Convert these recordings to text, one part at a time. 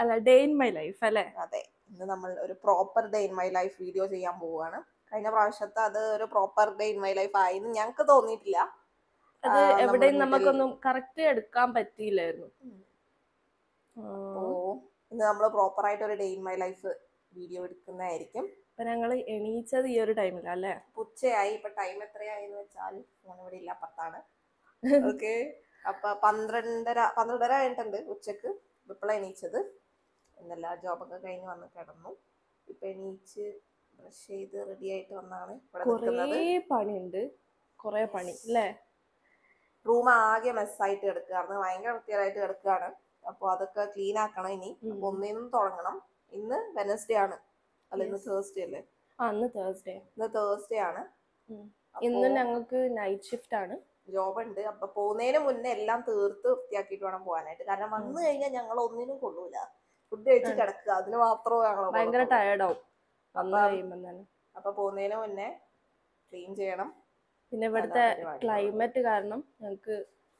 അല്ല day in my life അല്ലേ? അതെ. ഇന്ന് നമ്മൾ ഒരു proper day in my life video ചെയ്യാൻ പോവുകയാണ്. കഴിഞ്ഞ പ്രാവശ്യത്തെ അത് ഒരു proper day in my life ആയി ഞങ്ങൾക്ക് തോന്നിയിട്ടില്ല. അത് എവിടെയും നമുക്കൊന്നും കറക്റ്റ് എടുക്കാൻ പറ്റിയില്ലായിരുന്നു. ഓ ഇന്ന് നമ്മൾ പ്രോപ്പർ ആയിട്ട് ഒരു day in my life video എടുക്കുന്നതായിരിക്കും. അപ്പൊ ഞങ്ങൾ എണീച്ചത് ഈ ഒരു ടൈമിലാ അല്ലേ? ഉച്ചയായി. ഇപ്പൊ ടൈം എത്രയായി എന്ന് വെച്ചാൽ ഫോൺ ഇവിടെ ഇല്ല അപ്പുറത്താണ്. ഓക്കെ അപ്പൊ പന്ത്രണ്ടര പന്ത്രണ്ടര കഴിഞ്ഞിട്ടുണ്ട് ഉച്ചയ്ക്ക്. ഇപ്പോഴാണ് എണീച്ചത്. എന്നെല്ലാം ജോബൊക്കെ കഴിഞ്ഞ് വന്ന് കിടന്നു. ഇപ്പൊ എണീച്ച് ബ്രഷ് ചെയ്ത് റെഡി ആയിട്ട് വന്നാണ് കൊറേ പണിയുണ്ട്. കൊറേ പണി അല്ലേ? റൂം ആകെ മെസ്സായിട്ട് കിടക്കുകയാണ് ഭയങ്കര വൃത്തിയായിട്ട് കിടക്കുകയാണ്. അപ്പോൾ അതൊക്കെ ക്ലീൻ ആക്കണം ഇനി. ഉം. അപ്പൊ ഒന്നിനും തുടങ്ങണം. ഇന്ന് വെനസ്ഡേ ആണ്. അല്ല ഇന്ന് തേഴ്സ്ഡേ അല്ലേ? ആ അന്ന് തേഴ്സ്ഡേ ഇന്ന് തേഴ്സ്ഡേ ആണ്. അപ്പോ ഇന്ന് ഞങ്ങൾക്ക് നൈറ്റ് ഷിഫ്റ്റ് ആണ്. ജോബ് ഉണ്ട്. അപ്പൊ പോകുന്നതിന് മുന്നേ എല്ലാം തീർത്ത് വൃത്തിയാക്കിയിട്ട് വേണം പോകാനായിട്ട്. കാരണം വന്നു കഴിഞ്ഞാൽ ഞങ്ങൾ ഒന്നിനും കൊള്ളൂല. ഫുഡ് കഴിച്ച്. കിടക്കുക. അതിന് മാത്രമേ ഞങ്ങൾ ഭയങ്കര ടയർഡാവും അപ്പം- പോകുന്നതിന് മുന്നേ ക്ലീൻ ചെയ്യണം. പിന്നെ ഇവിടുത്തെ അതാ ക്ലൈമറ്റ് കാരണം ഞങ്ങൾക്ക്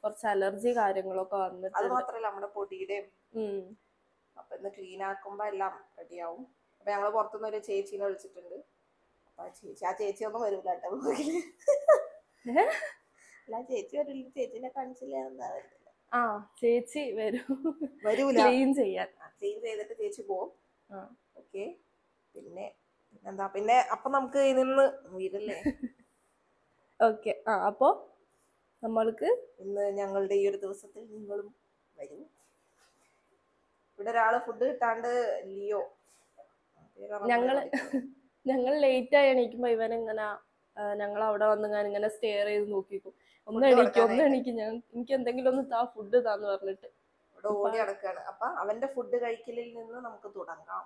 കുറച്ച് അലർജി കാര്യങ്ങളൊക്കെ അത് വന്നിട്ടുണ്ട് മാത്രല്ല നമ്മുടെ പൊടിയുടെയും. അപ്പൊ ഇന്ന് ക്ലീൻ ആക്കുമ്പോ എല്ലാം റെഡിയാവും അപ്പൊ ഞങ്ങൾ പുറത്തുനിന്ന് ഒരു ചേച്ചീനെ വിളിച്ചിട്ടുണ്ട്. അപ്പൊ ആ ചേച്ചി ആ ചേച്ചി ഒന്നും വരൂല കേട്ടോ വ്ളോഗിൽ. അല്ല ചേച്ചി വരില്ല ചേച്ചിനെ കാണിച്ചില്ല ആ ചേച്ചി വരും. ക്ലീൻ ചെയ്യാൻ. ക്ലീൻ ചെയ്തിട്ട് ചേച്ചി പോവും. ഓക്കെ പിന്നെ എന്താ? പിന്നെ അപ്പൊ നമുക്ക് നിന്ന് വീടല്ലേ? ഓക്കെ ആ അപ്പോ നമ്മൾക്ക് ഇന്ന് ഞങ്ങളുടെ ഈ ഒരു ദിവസത്തിൽ നിങ്ങളും വരും. ഇവിടെ ഒരാൾ ഫുഡ് കിട്ടാണ്ട് ലിയോ. ഞങ്ങൾ ഞങ്ങൾ ലേറ്റ് ആയി എണീക്കുമ്പോ ഇവൻ ഇങ്ങനെ ഞങ്ങൾ അവിടെ വന്ന് ഞാൻ ഇങ്ങനെ സ്റ്റെയർ ചെയ്ത് നോക്കിക്കും. ഒന്ന് എണീക്കും ഒന്ന് എണീക്കും. ഞാൻ എനിക്ക് എന്തെങ്കിലും ഒന്ന് താ ഫുഡ് താന്ന് പറഞ്ഞിട്ട്. ഇവിടെ ഓടി നടക്കുകയാണ് അപ്പൊ അവന്റെ ഫുഡ് കഴിക്കലിൽ നിന്ന് നമുക്ക് തുടങ്ങാം.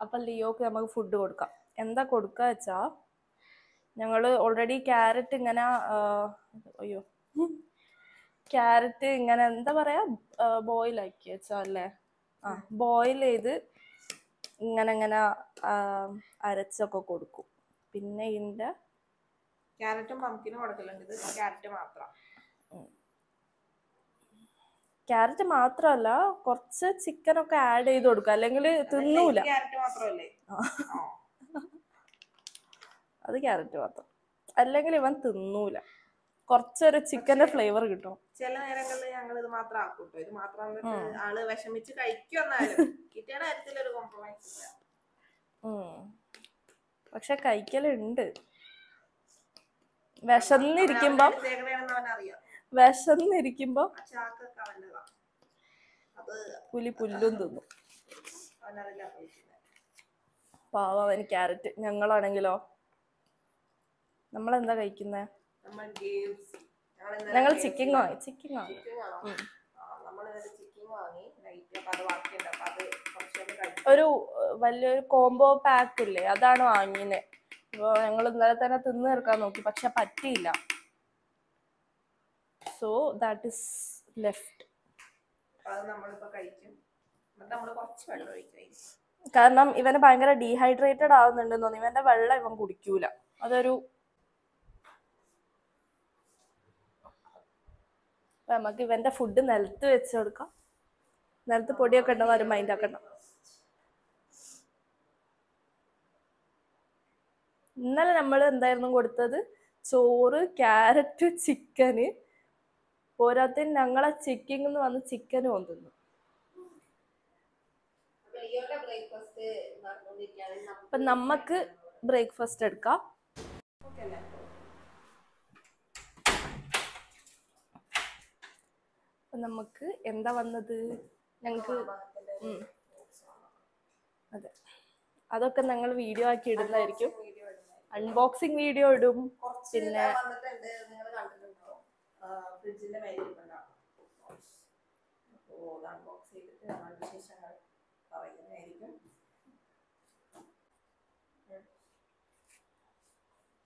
അപ്പൊ ലിയോക്ക് നമുക്ക് ഫുഡ് കൊടുക്കാം. എന്താ കൊടുക്കുക വെച്ചാ ഞങ്ങൾ ഓൾറെഡി ക്യാരറ്റ് ഇങ്ങനെ അയ്യോ. ക്യാരറ്റ് ഇങ്ങനെ എന്താ പറയാ ബോയിൽ ആക്കി വെച്ചാ അല്ലേ? ആ ബോയിൽ ചെയ്ത് ഇങ്ങനെ ഇങ്ങനെ അരച്ചൊക്കെ കൊടുക്കും. പിന്നെ ഇതിന്റെ ക്യാരറ്റും പമ്പിനും കൊടുക്കലുണ്ട്. ഇത് ക്യാരറ്റ് മാത്രം. ക്യാരറ്റ് മാത്രമല്ല കുറച്ച് ചിക്കൻ ഒക്കെ ആഡ് ചെയ്ത് കൊടുക്കുക അല്ലെങ്കിൽ തിന്നൂല. അത് ക്യാരറ്റ് മാത്രം. അല്ലെങ്കിൽ ഇവൻ തിന്നൂല. കുറച്ചൊരു ചിക്കന്റെ ഫ്ലേവർ കിട്ടും. ചില നേരങ്ങളിൽ ഞങ്ങൾ ഇത് മാത്രം ആക്കും ഇത് മാത്രം ആൾ വിഷമിച്ച് കഴിക്കും കോംപ്രമൈസ്. പക്ഷെ കഴിക്കലുണ്ട്. വിശന്നിരിക്കുമ്പോ വിശന്നിരിക്കുമ്പോ ആ ചാക്കൊക്കെ അവന്റെതാ അത് പുലി പുല്ലും തിന്നും. പാവം ക്യാരറ്റ്. ഞങ്ങളാണെങ്കിലോ? നമ്മളെന്താ കഴിക്കുന്നേ? ഞങ്ങൾ ചിക്കൻ വാങ്ങി ചിക്കൻ വാങ്ങി. ഒരു വലിയൊരു കോംബോ പാക്ക് ഇല്ലേ അതാണ് വാങ്ങിയത് അപ്പോൾ ഞങ്ങൾ ഇന്നലെ തന്നെ തിന്നു തീർക്കാൻ നോക്കി പക്ഷെ പറ്റിയില്ല. സോ ദാറ്റ് ഇസ് ലെഫ്റ്റ് കഴിക്കും. നമ്മൾ കുറച്ച് വെള്ളം കാരണം ഇവന് ഭയങ്കര ഡീഹൈഡ്രേറ്റഡ് ആവുന്നുണ്ടെന്ന് തോന്നി ഇവന്റെ വെള്ളം ഇവൻ കുടിക്കൂല. അതൊരു നമുക്ക് ഇവന്റെ ഫുഡ് നിലത്ത് വെച്ച് കൊടുക്കാം. നിലത്ത് പൊടിയൊക്കെ ഉണ്ടാവും ആരും മൈൻഡ് ആക്കണ്ട ഇന്നലെ നമ്മൾ എന്തായിരുന്നു കൊടുത്തത്? ചോറ് ക്യാരറ്റ് ചിക്കന് പോരാത്തിന് ഞങ്ങളെ ചിക്കിങ് എന്ന് വന്ന് ചിക്കനും കൊണ്ടുവന്നു അപ്പൊ നമുക്ക് ബ്രേക്ക്ഫാസ്റ്റ് എടുക്കാം. നമുക്ക് എന്താ വന്നത്? ഞങ്ങൾക്ക്. അതെ. അതൊക്കെ ഞങ്ങൾ വീഡിയോ ആക്കി ഇടുന്നതായിരിക്കും. അൺബോക്സിങ് വീഡിയോ ഇടും. പിന്നെ ഫ്രിഡ്ജിന്റെ മേലിൽ ഇരിപ്പുണ്ടാവും അപ്പോൾ അൺബോക്സ് ചെയ്തിട്ട് നമ്മൾ വിശേഷങ്ങൾ പറയുന്നതായിരിക്കും.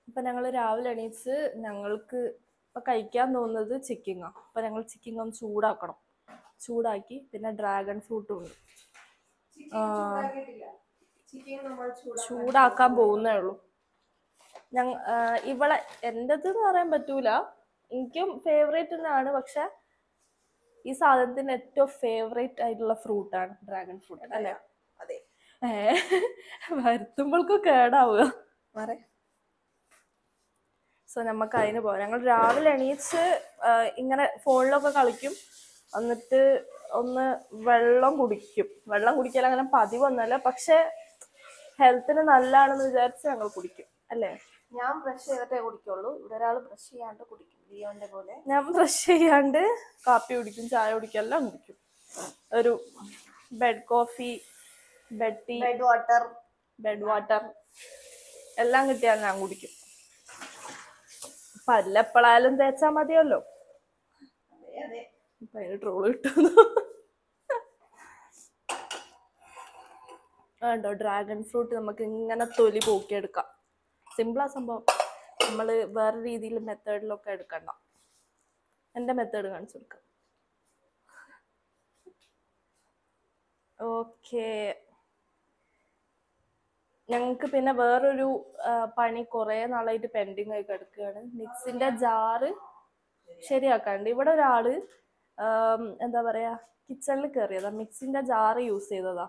അപ്പൊ ഞങ്ങൾ രാവിലെ എണീച്ച് ഞങ്ങൾക്ക് ഇപ്പൊ കഴിക്കാൻ തോന്നുന്നത് ചിക്കിങ്ങ അപ്പൊ ഞങ്ങൾ ചിക്കിങ്ങ ഒന്ന് ചൂടാക്കണം. ചൂടാക്കി പിന്നെ ഡ്രാഗൺ ഫ്രൂട്ടും ഉണ്ട്. ചൂടാക്കാൻ പോകുന്നേ ഉള്ളൂ. ഞങ്ങ ഇവളെ എന്റെത് എന്ന് പറയാൻ പറ്റൂല. എനിക്കും ഫേവറേറ്റ് തന്നെയാണ് പക്ഷെ ഈ സാധനത്തിന് ഏറ്റവും ഫേവറേറ്റ് ആയിട്ടുള്ള ഫ്രൂട്ടാണ് ഡ്രാഗൺ ഫ്രൂട്ട് അല്ലേ? അതെ. വരുത്തുമ്പോൾക്കും കേടാവുക മാറേ സോ നമുക്ക് അതിന് പോകാം. ഞങ്ങൾ രാവിലെ എണീച്ച് ഇങ്ങനെ ഫോണിലൊക്കെ കളിക്കും. എന്നിട്ട് ഒന്ന് വെള്ളം കുടിക്കും. വെള്ളം കുടിക്കാൻ അങ്ങനെ പതിവൊന്നുമല്ല. പക്ഷെ ഹെൽത്തിന് നല്ലതാണെന്ന് വിചാരിച്ച് ഞങ്ങൾ കുടിക്കും. അല്ലേ? ഞാൻ ബ്രഷ് ചെയ്തിട്ടേ കുടിക്കുള്ളൂ. ഇവിടെ ഒരാൾ ബ്രഷ് ചെയ്യാണ്ട് കുടിക്കും. ഞാൻ ബ്രഷ് ചെയ്യാണ്ട് കാപ്പി കുടിക്കും ചായ കുടിക്കും എല്ലാം കുടിക്കും. ഒരു bed coffee bed tea bed water bed water എല്ലാം കിട്ടിയാൽ ഞാൻ കുടിക്കും. പല്ലെപ്പോഴായാലും തേച്ചാ മതിയല്ലോ. അപ്പൊ അതിന് ട്രോൾ കിട്ടുന്നു. വേണ്ടോ ഡ്രാഗൺ ഫ്രൂട്ട് നമുക്ക് ഇങ്ങനെ തൊലി പോക്കിയെടുക്കാം. സിമ്പിളാ സംഭവം. നമ്മൾ വേറെ രീതിയിൽ മെത്തേഡിലൊക്കെ എടുക്കണ്ട. എന്റെ മെത്തേഡ് കാണിച്ചു കൊടുക്കാം. ഓക്കെ. ഞങ്ങൾക്ക് പിന്നെ വേറൊരു പണി കുറേ നാളായിട്ട് പെൻഡിങ് ആയി കിടക്കുകയാണ്. മിക്സിന്റെ ജാറ് ശരിയാക്കാണ്ട്. ഇവിടെ ഒരാൾ ആം, എന്താ പറയാ കിച്ചണിൽ കയറിയതാ മിക്സിന്റെ ജാറ് യൂസ് ചെയ്തതാ.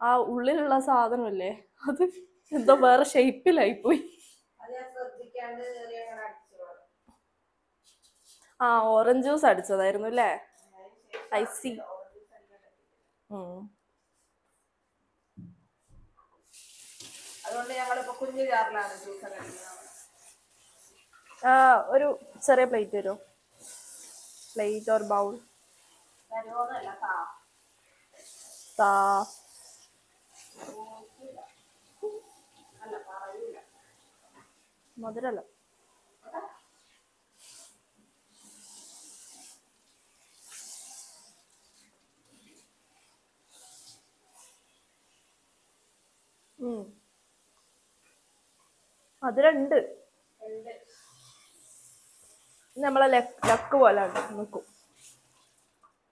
ആ ഉള്ളിലുള്ള സാധനമില്ലേ? അത് എന്തോ വേറെ ഷേപ്പിലായി പോയി അത് ഞാൻ ശ്രദ്ധിക്കാണ്ട് കേറി അങ്ങനെ അടിച്ചു ആ ഓറഞ്ച് ജ്യൂസ് അടിച്ചതായിരുന്നു അല്ലേ? ഐ സി അതുകൊണ്ട് ഞങ്ങളിപ്പോ കുഞ്ഞു ജാറിലാണ് ജ്യൂസ് അടിക്കുന്നത്. ഒരു ചെറിയ പ്ലേറ്റ് വരുമോ പ്ലേറ്റ് ഓർ ബൗൾ താ താ അല്ല പറയൂല മധുരല്ല ഉം. മധുരണ്ട് നമ്മളെ ലക്ക് പോലെ നിൽക്കും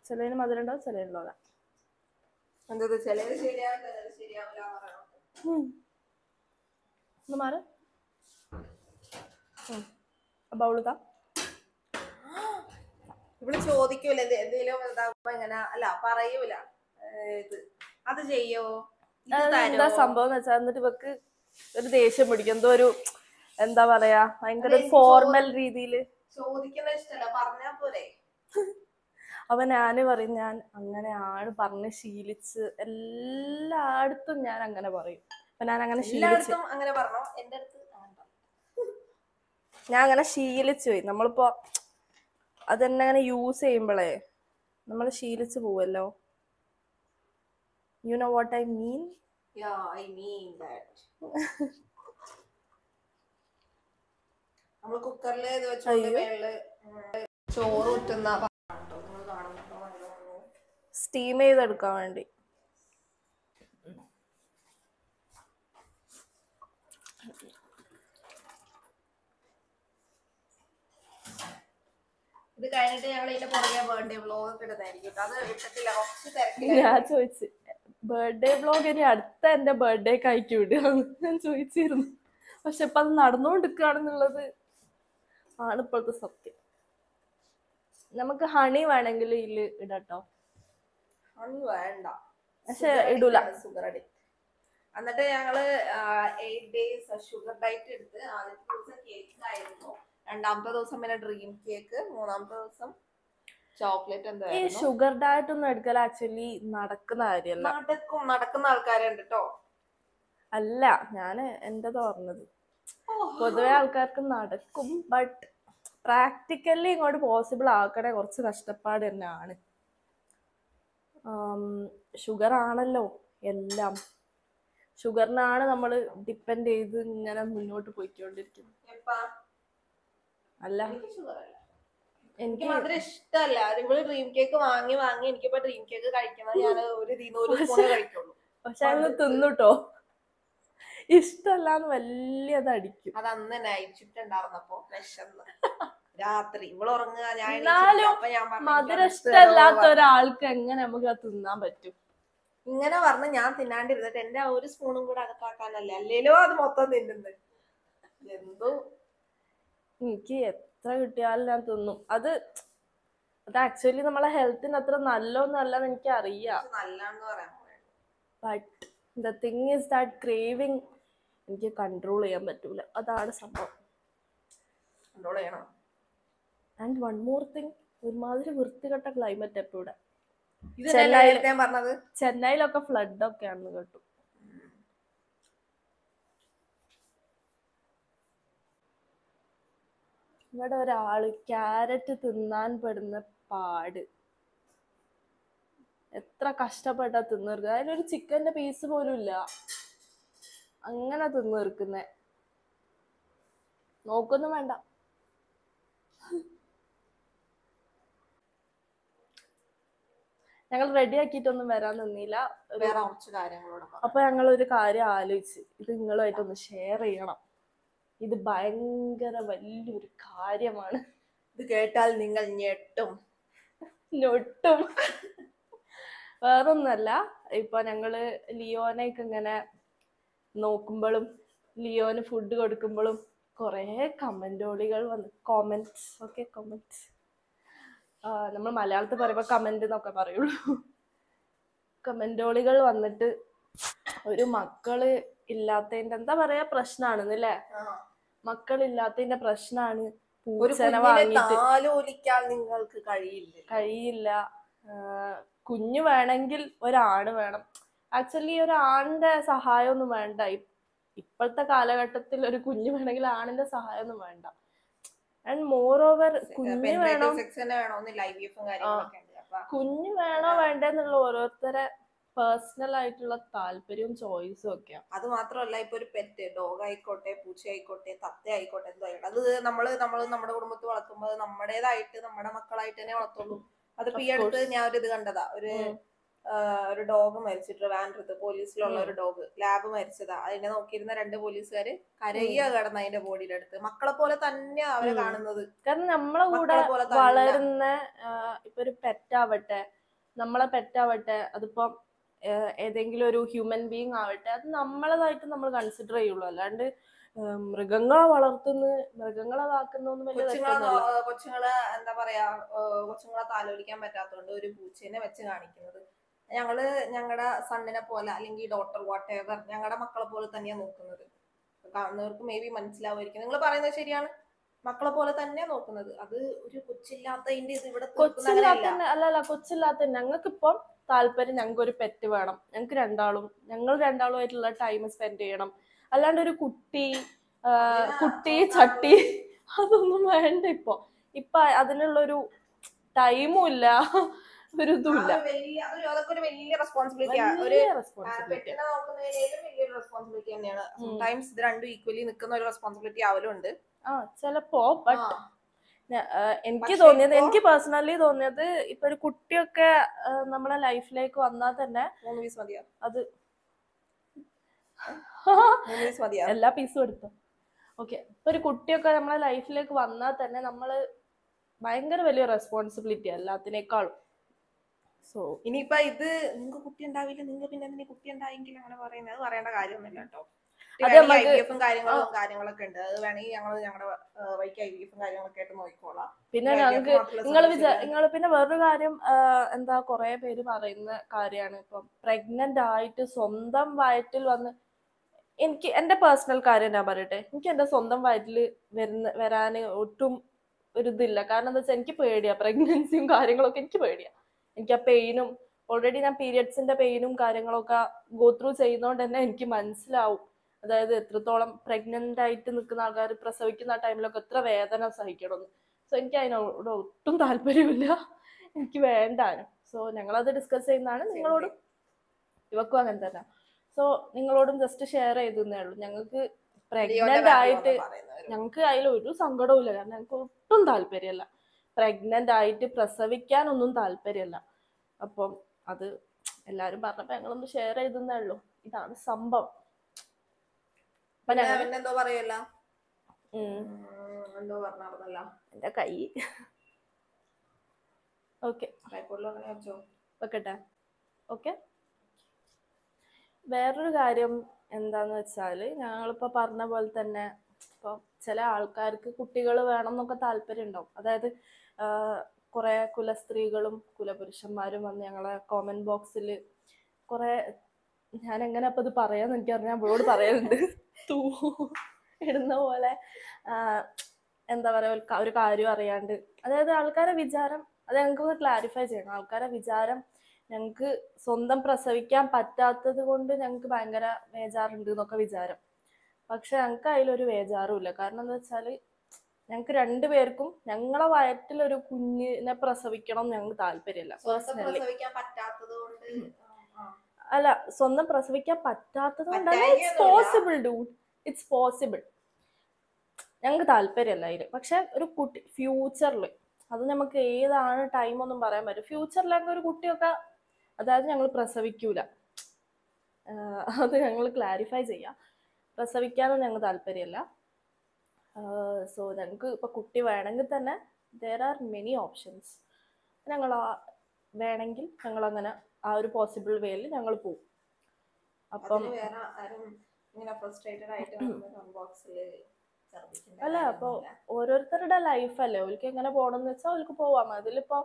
ചിലതിന് മധുരം ഉണ്ടാവും ചിലതിനുള്ള ചില മാറ ചിലത് ശരിയാവില്ല മാറ്. ബൗളുതാ ഇവിടെ ചോദിക്കൂല എന്ത് എന്തെങ്കിലും ഇതാകുമ്പോ ഇങ്ങനെ അല്ല പറയൂല. ഇത് അത് ചെയ്യോ? എന്താ സംഭവം എന്ന് വെച്ചാൽ എന്നിട്ട് ഇവക്ക് ഒരു ദേഷ്യം പിടിക്കും. എന്തോ ഒരു എന്താ പറയാ ഭയങ്കര ഫോർമൽ രീതിയിൽ. ചോദിക്കുന്ന ഇഷ്ടല്ല. പറഞ്ഞാ പോലെ അപ്പൊ ഞാൻ പറയും ഞാൻ അങ്ങനെ ആണ് പറഞ്ഞ് ശീലിച്ച് എല്ലായിടത്തും ഞാൻ അങ്ങനെ പറയും. അപ്പൊ ഞാൻ അങ്ങനെ ശീലിച്ചു അങ്ങനെ പറഞ്ഞോ? എന്റെ അടുത്ത്. ഞാൻ അങ്ങനെ ശീലിച്ചു പോയി നമ്മളിപ്പോ അതെന്നെ അങ്ങനെ യൂസ് ചെയ്യുമ്പോഴേ നമ്മൾ ശീലിച്ചു പോവല്ലോ you know what I mean കുക്കറിൽ ഇത് ഊറ്റുന്ന? നല്ലോണം. സ്റ്റീം ചെയ്തെടുക്കാൻ വേണ്ടി ഇത് കഴിഞ്ഞിട്ട് ഞങ്ങൾ ഇതിന്റെ പുറകെ ബർത്ത്ഡേ വ്ലോഗ് ഇടുന്നതായിരിക്കും കേട്ടോ. അത് ഇട്ടിട്ടില്ല. കുറച്ച് തിരക്കില്ല ഞാൻ ചോദിച്ചു ബർത്ത്ഡേ വ്ലോഗ് ഇനി അടുത്ത എന്റെ ബർത്ത്ഡേ കഴിക്കും വിടുക ഞാൻ ചോദിച്ചിരുന്നു. പക്ഷെ ഇപ്പൊ അത് നടന്നുകൊണ്ടിരിക്കുകയാണെന്നുള്ളത് ആണ് ഇപ്പോഴത്തെ സത്യം. നമുക്ക് ഹണി വേണമെങ്കിൽ ഇതിൽ ഇടട്ടോ. വേണ്ട. പക്ഷെ ഇടൂല. ഷുഗർ അടി എന്നിട്ട് ഞങ്ങൾ എയ്റ്റ് ഡേയ്സ് ഷുഗർ ഡയറ്റ് എടുത്ത് ആദ്യത്തെ ദിവസം കേക്ക് ആയിരുന്നു രണ്ടാമത്തെ ദിവസം പിന്നെ ഡ്രീം കേക്ക് മൂന്നാമത്തെ ദിവസം ചോക്ലേറ്റ് ഈ ഷുഗർ ഡയറ്റ് ഒന്നും എടുക്കൽ ആക്ച്വലി നടക്കുന്ന കാര്യമല്ല നടക്കും നടക്കുന്ന ആൾക്കാരുണ്ട് കേട്ടോ അല്ല ഞാൻ എന്താ പറഞ്ഞത് പൊതുവെ ആൾക്കാർക്ക് നടക്കും ബട്ട് പ്രാക്ടിക്കലി ഇങ്ങോട്ട് പോസിബിൾ ആക്കണ കുറച്ച് കഷ്ടപ്പാട് തന്നെയാണ്. ഷുഗർ ആണല്ലോ എല്ലാം. ഷുഗറിനാണ് നമ്മൾ ഡിപ്പെൻഡ് ചെയ്ത് ഇങ്ങനെ മുന്നോട്ട് പോയിക്കൊണ്ടിരിക്കുന്നത്. അല്ല. എനിക്ക് മധുരം ഇഷ്ടമല്ല. ഇവൾ ഡ്രീം കേക്ക് വാങ്ങി വാങ്ങി എനിക്ക് എനിക്കിപ്പോ ഡ്രീം കേക്ക് കഴിക്കണം ഞാൻ ഒരു ഇതിന്ന് ഒരു സ്പൂണേ കഴിക്കുള്ളൂ. പക്ഷെ അത് തിന്നുട്ടോ. ഇഷ്ടമല്ലാന്ന് വലിയത് അടിക്കും അത് അന്ന് നൈറ്റ് ഷിഫ്റ്റ് ഉണ്ടായിരുന്നപ്പോ വിശന്ന്. രാത്രി. ഇവൾ ഉറങ്ങുക ഞാൻ മധുരം "എനിക്ക് ഇഷ്ടമല്ലാത്ത ഒരാൾക്ക് എങ്ങനെ നമുക്ക് അത് തിന്നാൻ പറ്റും? ഇങ്ങനെ പറഞ്ഞ് ഞാൻ തിന്നാണ്ടിരുന്നിട്ട് എന്റെ ആ ഒരു സ്പൂണും കൂടെ അകത്താക്കാനല്ലേ? അല്ലേലോ അത് മൊത്തം തിന്നുന്നത്. എന്തോ എനിക്ക് എത്ര കിട്ടിയാലും ഞാൻ തിന്നും. അത് അത് ആക്ച്വലി നമ്മളെ ഹെൽത്തിന് അത്ര നല്ലൊന്നല്ലെന്ന് എനിക്ക് അറിയാം but the thing is that craving എനിക്ക് കൺട്രോൾ ചെയ്യാൻ പറ്റൂല. അതാണ് സംഭവം. കൺട്രോൾ ചെയ്യണം? ആൻഡ് വൺ മോർ തിങ് ഒരുമാതിരി വൃത്തികെട്ട ക്ലൈമറ്റ് എപ്പോഴും ചെന്നൈയിൽ- ചെന്നൈയിലൊക്കെ ഫ്ലഡ് ഒക്കെ ആണെന്ന് കേട്ടു. ഇവിടെ ഒരാൾ ക്യാരറ്റ് തിന്നാൻ പെടുന്ന പാട്. എത്ര കഷ്ടപ്പെട്ടാ തിന്നിർക്കുക ഒരു ചിക്കന്റെ പീസ് പോലും ഇല്ല. അങ്ങനെ തിന്നിർക്കുന്നേ നോക്കൊന്നും വേണ്ട. ഞങ്ങൾ റെഡി ആക്കിയിട്ടൊന്നും വരാൻ നിന്നില്ല. വേറെ കുറച്ച് കാര്യങ്ങളോട്. അപ്പൊ ഞങ്ങൾ ഒരു കാര്യം ആലോചിച്ച്. ഇത് നിങ്ങളുമായിട്ടൊന്ന് ഷെയർ ചെയ്യണം. ഇത് ഭയങ്കര വലിയൊരു കാര്യമാണ്. ഇത് കേട്ടാൽ നിങ്ങൾ ഞെട്ടും. ഞൊട്ടും. വേറൊന്നല്ല ഇപ്പൊ ഞങ്ങൾ ലിയോനൊക്കെ ഇങ്ങനെ നോക്കുമ്പോഴും ലിയോന് ഫുഡ് കൊടുക്കുമ്പോഴും കുറേ കമന്റോളികൾ വന്ന് കോമെന്റ്സ് ഓക്കെ കോമെന്റ്സ് നമ്മൾ മലയാളത്തിൽ പറയുമ്പോൾ കമന്റ് എന്നൊക്കെ പറയുള്ളൂ. കമന്റോളികൾ വന്നിട്ട് ഒരു മക്കൾ ഇല്ലാത്തതിന്റെ എന്താ പറയാ പ്രശ്നാണെന്നല്ലേ? മക്കളില്ലാത്തതിന്റെ പ്രശ്നാണ്. പൂച്ചനെ വാങ്ങിയിട്ട് താലോലിക്കാൻ നിങ്ങൾക്ക് കഴിയില്ല? കഴിയില്ല. കുഞ്ഞു വേണമെങ്കിൽ ഒരാണ് വേണം. ആക്ച്വലി ഒരാണിന്റെ സഹായമൊന്നും വേണ്ട. ഇപ്പോഴത്തെ കാലഘട്ടത്തിൽ ഒരു കുഞ്ഞു വേണമെങ്കിൽ ആണിന്റെ സഹായമൊന്നും വേണ്ട. ആൻഡ് മോർ ഓവർ കുഞ്ഞു വേണോ കുഞ്ഞു വേണോ വേണ്ടെന്നുള്ള ഓരോരുത്തരെ പേഴ്സണൽ ആയിട്ടുള്ള താല്പര്യവും ചോയ്സും ഒക്കെയാണ് അത് മാത്രമല്ല ഇപ്പൊ ഒരു പെറ്റ് ഡോഗ് ആയിക്കോട്ടെ പൂച്ച ആയിക്കോട്ടെ തത്ത ആയിക്കോട്ടെ എന്തോ അത് നമ്മൾ നമ്മൾ നമ്മുടെ കുടുംബത്തിൽ വളർത്തുമ്പോൾ നമ്മുടേതായിട്ട് നമ്മുടെ മക്കളായിട്ട് തന്നെ വളർത്തുള്ളൂ. അത് ഈ അടുത്ത് ഞാൻ ഒരു ഇത് കണ്ടതാ. ഒരു ഒരു ഡോഗ് മരിച്ചിട്ട് വാൻഡ്രത്ത് പോലീസിലുള്ള ഒരു ഡോഗ് ലാബ് മരിച്ചതാ. അതിനെ നോക്കിയിരുന്ന രണ്ട് പോലീസുകാര് കരയ്യ കിടന്ന അതിന്റെ ബോഡിയുടെ അടുത്ത്. മക്കളെ പോലെ തന്നെയാ അവരെ കാണുന്നത്. കാരണം നമ്മളെ കൂടെ. വളരുന്ന ഇപ്പൊ ഒരു പെറ്റാവട്ടെ നമ്മളെ പെറ്റാവട്ടെ അതിപ്പം ഏതെങ്കിലും ഒരു ഹ്യൂമൻ ബീങ് ആവട്ടെ അത് നമ്മളതായിട്ട് നമ്മൾ കൺസിഡർ ചെയ്യുള്ളൂ. അല്ലാണ്ട് മൃഗങ്ങളെ വളർത്തുന്ന മൃഗങ്ങളെ ഇതാക്കുന്നൊന്നും വലിയ കൊച്ചുങ്ങളെ എന്താ പറയാ കൊച്ചുങ്ങളെ താലോലിക്കാൻ പറ്റാത്തതുകൊണ്ട് ഒരു പൂച്ചേനെ വെച്ച് കാണിക്കുന്നത്. ഞങ്ങൾ ഞങ്ങളുടെ സണ്ണിനെ പോലെ അല്ലെങ്കിൽ ഡോട്ടർ വാട്ടേവർ ഞങ്ങളുടെ മക്കളെ പോലെ തന്നെയാ നോക്കുന്നത്. കാണുന്നവർക്ക് മേ ബി മനസ്സിലാവുമായിരിക്കും. നിങ്ങൾ പറയുന്നത് ശരിയാണ്. മക്കളെ പോലെ തന്നെയാ നോക്കുന്നത്. അത് ഒരു കൊച്ചില്ലാത്തതിന്റെ ഇത് ഇവിടെ. കൊച്ചില്ലാത്ത അല്ല അല്ല കൊച്ചില്ലാത്ത ഞങ്ങൾക്കിപ്പം താല്പര്യം ഞങ്ങൾക്ക് ഒരു പെറ്റ് വേണം. ഞങ്ങൾക്ക് രണ്ടാളും ഞങ്ങൾ രണ്ടാളുമായിട്ടുള്ള ടൈം സ്പെൻഡ് ചെയ്യണം. അല്ലാണ്ട് ഒരു കുട്ടി കുട്ടി ചട്ടി അതൊന്നും വേണ്ട ഇപ്പൊ. ഇപ്പൊ അതിനുള്ളൊരു ടൈമും ഇല്ല. ഒരു വലിയ റെസ്പോൺസിബിലിറ്റി തന്നെയാണ്. ഇത് രണ്ടും ഈക്വലി നിൽക്കുന്ന ഒരു റെസ്പോൺസിബിലിറ്റി ആവലുണ്ട്. ആ ചിലപ്പോ ബട്ട്. എനിക്ക് തോന്നിയത് എനിക്ക് പേഴ്സണലി തോന്നിയത് ഇപ്പൊ ഒരു കുട്ടിയൊക്കെ നമ്മളെ ലൈഫിലേക്ക് വന്നാൽ തന്നെ അത് എല്ലാ പീസും എടുത്തു. ഓക്കെ ഇപ്പൊ ഒരു കുട്ടിയൊക്കെ നമ്മളെ ലൈഫിലേക്ക് വന്നാൽ തന്നെ നമ്മൾ ഭയങ്കര വലിയ റെസ്പോൺസിബിലിറ്റി എല്ലാത്തിനേക്കാളും. സോ ഇനിയിപ്പോ ഇത് നിങ്ങൾക്ക് കുട്ടി ഉണ്ടാവില്ല നിങ്ങൾ പിന്നെ കുട്ടി ഉണ്ടായെങ്കിൽ അങ്ങനെ പറയുന്നത്. പറയേണ്ട കാര്യമൊന്നുമില്ല കേട്ടോ. അത് ഐ നമുക്ക് വി എഫും കാര്യങ്ങളും കാര്യങ്ങളൊക്കെ ഉണ്ട്. അത് വേണമെങ്കിൽ ഞങ്ങൾ ഞങ്ങളുടെ വൈക്ക് ഐ വി എഫും കാര്യങ്ങളൊക്കെ ആയിട്ട് നോക്കിക്കോളാം. പിന്നെ ഞങ്ങൾക്ക് നിങ്ങൾ വിചാ നിങ്ങൾ പിന്നെ വേറൊരു കാര്യം എന്താ കുറെ പേര് പറയുന്ന കാര്യമാണ്. ഇപ്പം പ്രഗ്നന്റ് ആയിട്ട് സ്വന്തം വയറ്റിൽ വന്ന് എനിക്ക് എന്റെ പേഴ്സണൽ കാര്യം ഞാൻ പറയട്ടെ. എനിക്ക് എന്റെ സ്വന്തം വയറ്റിൽ വരുന്ന വരാന് ഒട്ടും ഒരു ഇതില്ല. കാരണം എന്താ വെച്ചാൽ എനിക്ക് പേടിയാ. പ്രഗ്നൻസിയും കാര്യങ്ങളൊക്കെ എനിക്ക് പേടിയാ. എനിക്ക് ആ പെയിനും ഓൾറെഡി ഞാൻ പീരിയഡ്സിന്റെ പെയിനും കാര്യങ്ങളൊക്കെ ഗോത്രൂ ചെയ്യുന്നതുകൊണ്ട് തന്നെ എനിക്ക് മനസ്സിലാവും. അതായത് എത്രത്തോളം പ്രഗ്നന്റ് ആയിട്ട് നിൽക്കുന്ന ആൾക്കാർ പ്രസവിക്കുന്ന ആ ടൈമിലൊക്കെ എത്ര വേദന സഹിക്കണമെന്ന്. സോ എനിക്ക് അതിനോട് ഒട്ടും താല്പര്യമില്ല. എനിക്ക് വേണ്ടാനും സോ ഞങ്ങളത് ഡിസ്കസ് ചെയ്യുന്നതാണ്. നിങ്ങളോടും ഇവക്കും അങ്ങനെ തന്നെ. സോ നിങ്ങളോടും ജസ്റ്റ് ഷെയർ ചെയ്തേ ഉള്ളൂ. ഞങ്ങൾക്ക് പ്രഗ്നന്റ് ആയിട്ട്. ഞങ്ങൾക്ക് അതിൽ ഒരു സങ്കടവും ഇല്ല കാരണം ഞങ്ങൾക്ക് ഒട്ടും താല്പര്യമല്ല. പ്രഗ്നന്റ് ആയിട്ട് പ്രസവിക്കാനൊന്നും താല്പര്യമല്ല. അപ്പം അത് എല്ലാരും പറഞ്ഞപ്പോ ഞങ്ങളൊന്ന് ഷെയർ ചെയ്തേ ഉള്ളൂ. ഇതാണ് സംഭവം. പറയല്ല. എന്തോ പറഞ്ഞാർന്നല്ല എന്റെ കൈ. ഓക്കെ. വെക്കട്ടെ. ഓക്കെ. വേറൊരു കാര്യം എന്താന്ന് വെച്ചാൽ ഞങ്ങളിപ്പോ പറഞ്ഞ പോലെ തന്നെ ഇപ്പൊ ചില ആൾക്കാർക്ക് കുട്ടികൾ വേണം എന്നൊക്കെ താല്പര്യം ഉണ്ടാവും. അതായത് കുറെ കുലസ്ത്രീകളും കുലപുരുഷന്മാരും വന്ന് ഞങ്ങളെ കോമൻ ബോക്സിൽ കുറെ ഞാൻ എങ്ങനെ അപ്പൊ ഇത് പറയാന്ന് എനിക്ക് അറിയാം അവളോട് പറയാനുണ്ട് തൂ. ഇടുന്ന പോലെ എന്താ പറയാ ഒരു കാര്യം അറിയാണ്ട്. അതായത് ആൾക്കാരെ വിചാരം അത് ഞങ്ങൾക്ക് ക്ലാരിഫൈ ചെയ്യണം. ആൾക്കാരെ വിചാരം ഞങ്ങൾക്ക് സ്വന്തം പ്രസവിക്കാൻ പറ്റാത്തത് കൊണ്ട് ഞങ്ങൾക്ക് ഭയങ്കര വേജാറുണ്ട് എന്നൊക്കെ വിചാരം. പക്ഷെ ഞങ്ങൾക്ക് അതിലൊരു വേജാറും ഇല്ല. കാരണം എന്താ വെച്ചാൽ ഞങ്ങൾക്ക് രണ്ടുപേർക്കും ഞങ്ങളെ വയറ്റിലൊരു കുഞ്ഞിനെ പ്രസവിക്കണം എന്ന് ഞങ്ങൾക്ക് താല്പര്യമില്ല. പേഴ്സണലി പ്രസവിക്കാൻ പറ്റാത്തത് കൊണ്ട് ആ, അല്ല സ്വന്തം പ്രസവിക്കാൻ പറ്റാത്തത് കൊണ്ടല്ല it's possible do it's possible ഞങ്ങൾക്ക് താല്പര്യമല്ല അതിൽ പക്ഷെ ഒരു കുട്ടി ഫ്യൂച്ചറിൽ അത് നമുക്ക് ഏതാണ് ടൈം ഒന്നും പറയാൻ പറ്റും ഫ്യൂച്ചറിലൊക്കെ ഒരു കുട്ടിയൊക്കെ അതായത് ഞങ്ങൾ പ്രസവിക്കൂല. അത് ഞങ്ങൾ ക്ലാരിഫൈ ചെയ്യാം. പ്രസവിക്കാനൊന്നും ഞങ്ങൾക്ക് താല്പര്യമല്ല സോ ഞങ്ങൾക്ക് ഇപ്പൊ കുട്ടി വേണമെങ്കിൽ തന്നെ ദർ ആർ മെനി ഓപ്ഷൻസ് ഞങ്ങൾ വേണമെങ്കിൽ ഞങ്ങൾ അങ്ങനെ ആ ഒരു പോസിബിൾ വേയിൽ ഞങ്ങൾ പോകും അപ്പം അല്ല അപ്പൊ ഓരോരുത്തരുടെ ലൈഫല്ലേ ഓൽക്ക് എങ്ങനെ പോകണമെന്ന് വെച്ചാൽ ഓൽക്ക് പോവാം. അതിലിപ്പോ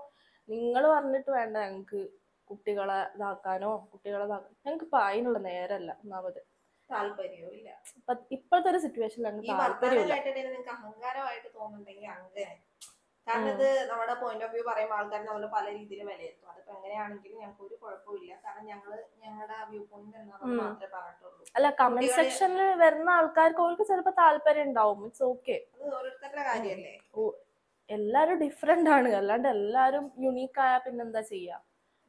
നിങ്ങൾ പറഞ്ഞിട്ട് വേണ്ട ഞങ്ങൾക്ക് കുട്ടികളെ ഇതാക്കാനോ കുട്ടികളെ ഞങ്ങൾക്ക് ഇപ്പൊ അതിനുള്ള നേരല്ല ഒന്നാമത്. താല്പര്യവും ഇപ്പോഴത്തെ ഒരു സിറ്റുവേഷനിൽ താല്പര്യം ഞങ്ങൾക്ക് താല്പര്യമില്ല അഹങ്കാരമായിട്ട് തോന്നുന്നുണ്ടെങ്കിൽ അങ്ങനെ കാരണം ഇത് നമ്മുടെ പോയിന്റ് ഓഫ് വ്യൂ പറയുമ്പോൾ ആൾക്കാർ നമ്മൾ പല രീതിയിൽ വിലയിരുത്തും. അതിപ്പോ എങ്ങനെയാണെങ്കിലും ഞങ്ങൾക്ക് ഒരു കുഴപ്പമില്ല കാരണം ഞങ്ങൾ ഞങ്ങളുടെ വ്യൂ പോയിന്റ് എന്താണെന്ന്. മാത്രമേ പറഞ്ഞിട്ടുള്ളൂ. അല്ല കമന്റ് സെക്ഷനിൽ വരുന്ന ആൾക്കാർക്ക് അവർക്ക് ചിലപ്പോൾ താല്പര്യം ഉണ്ടാവും. ഇറ്റ്സ് ഓക്കെ അത് ഓരോരുത്തരുടെ കാര്യല്ലേ എല്ലാരും ഡിഫറെന്റ് ആണ്. അല്ലാണ്ട് എല്ലാരും യുണീക്ക് ആയ പിന്നെന്താ ചെയ്യാ?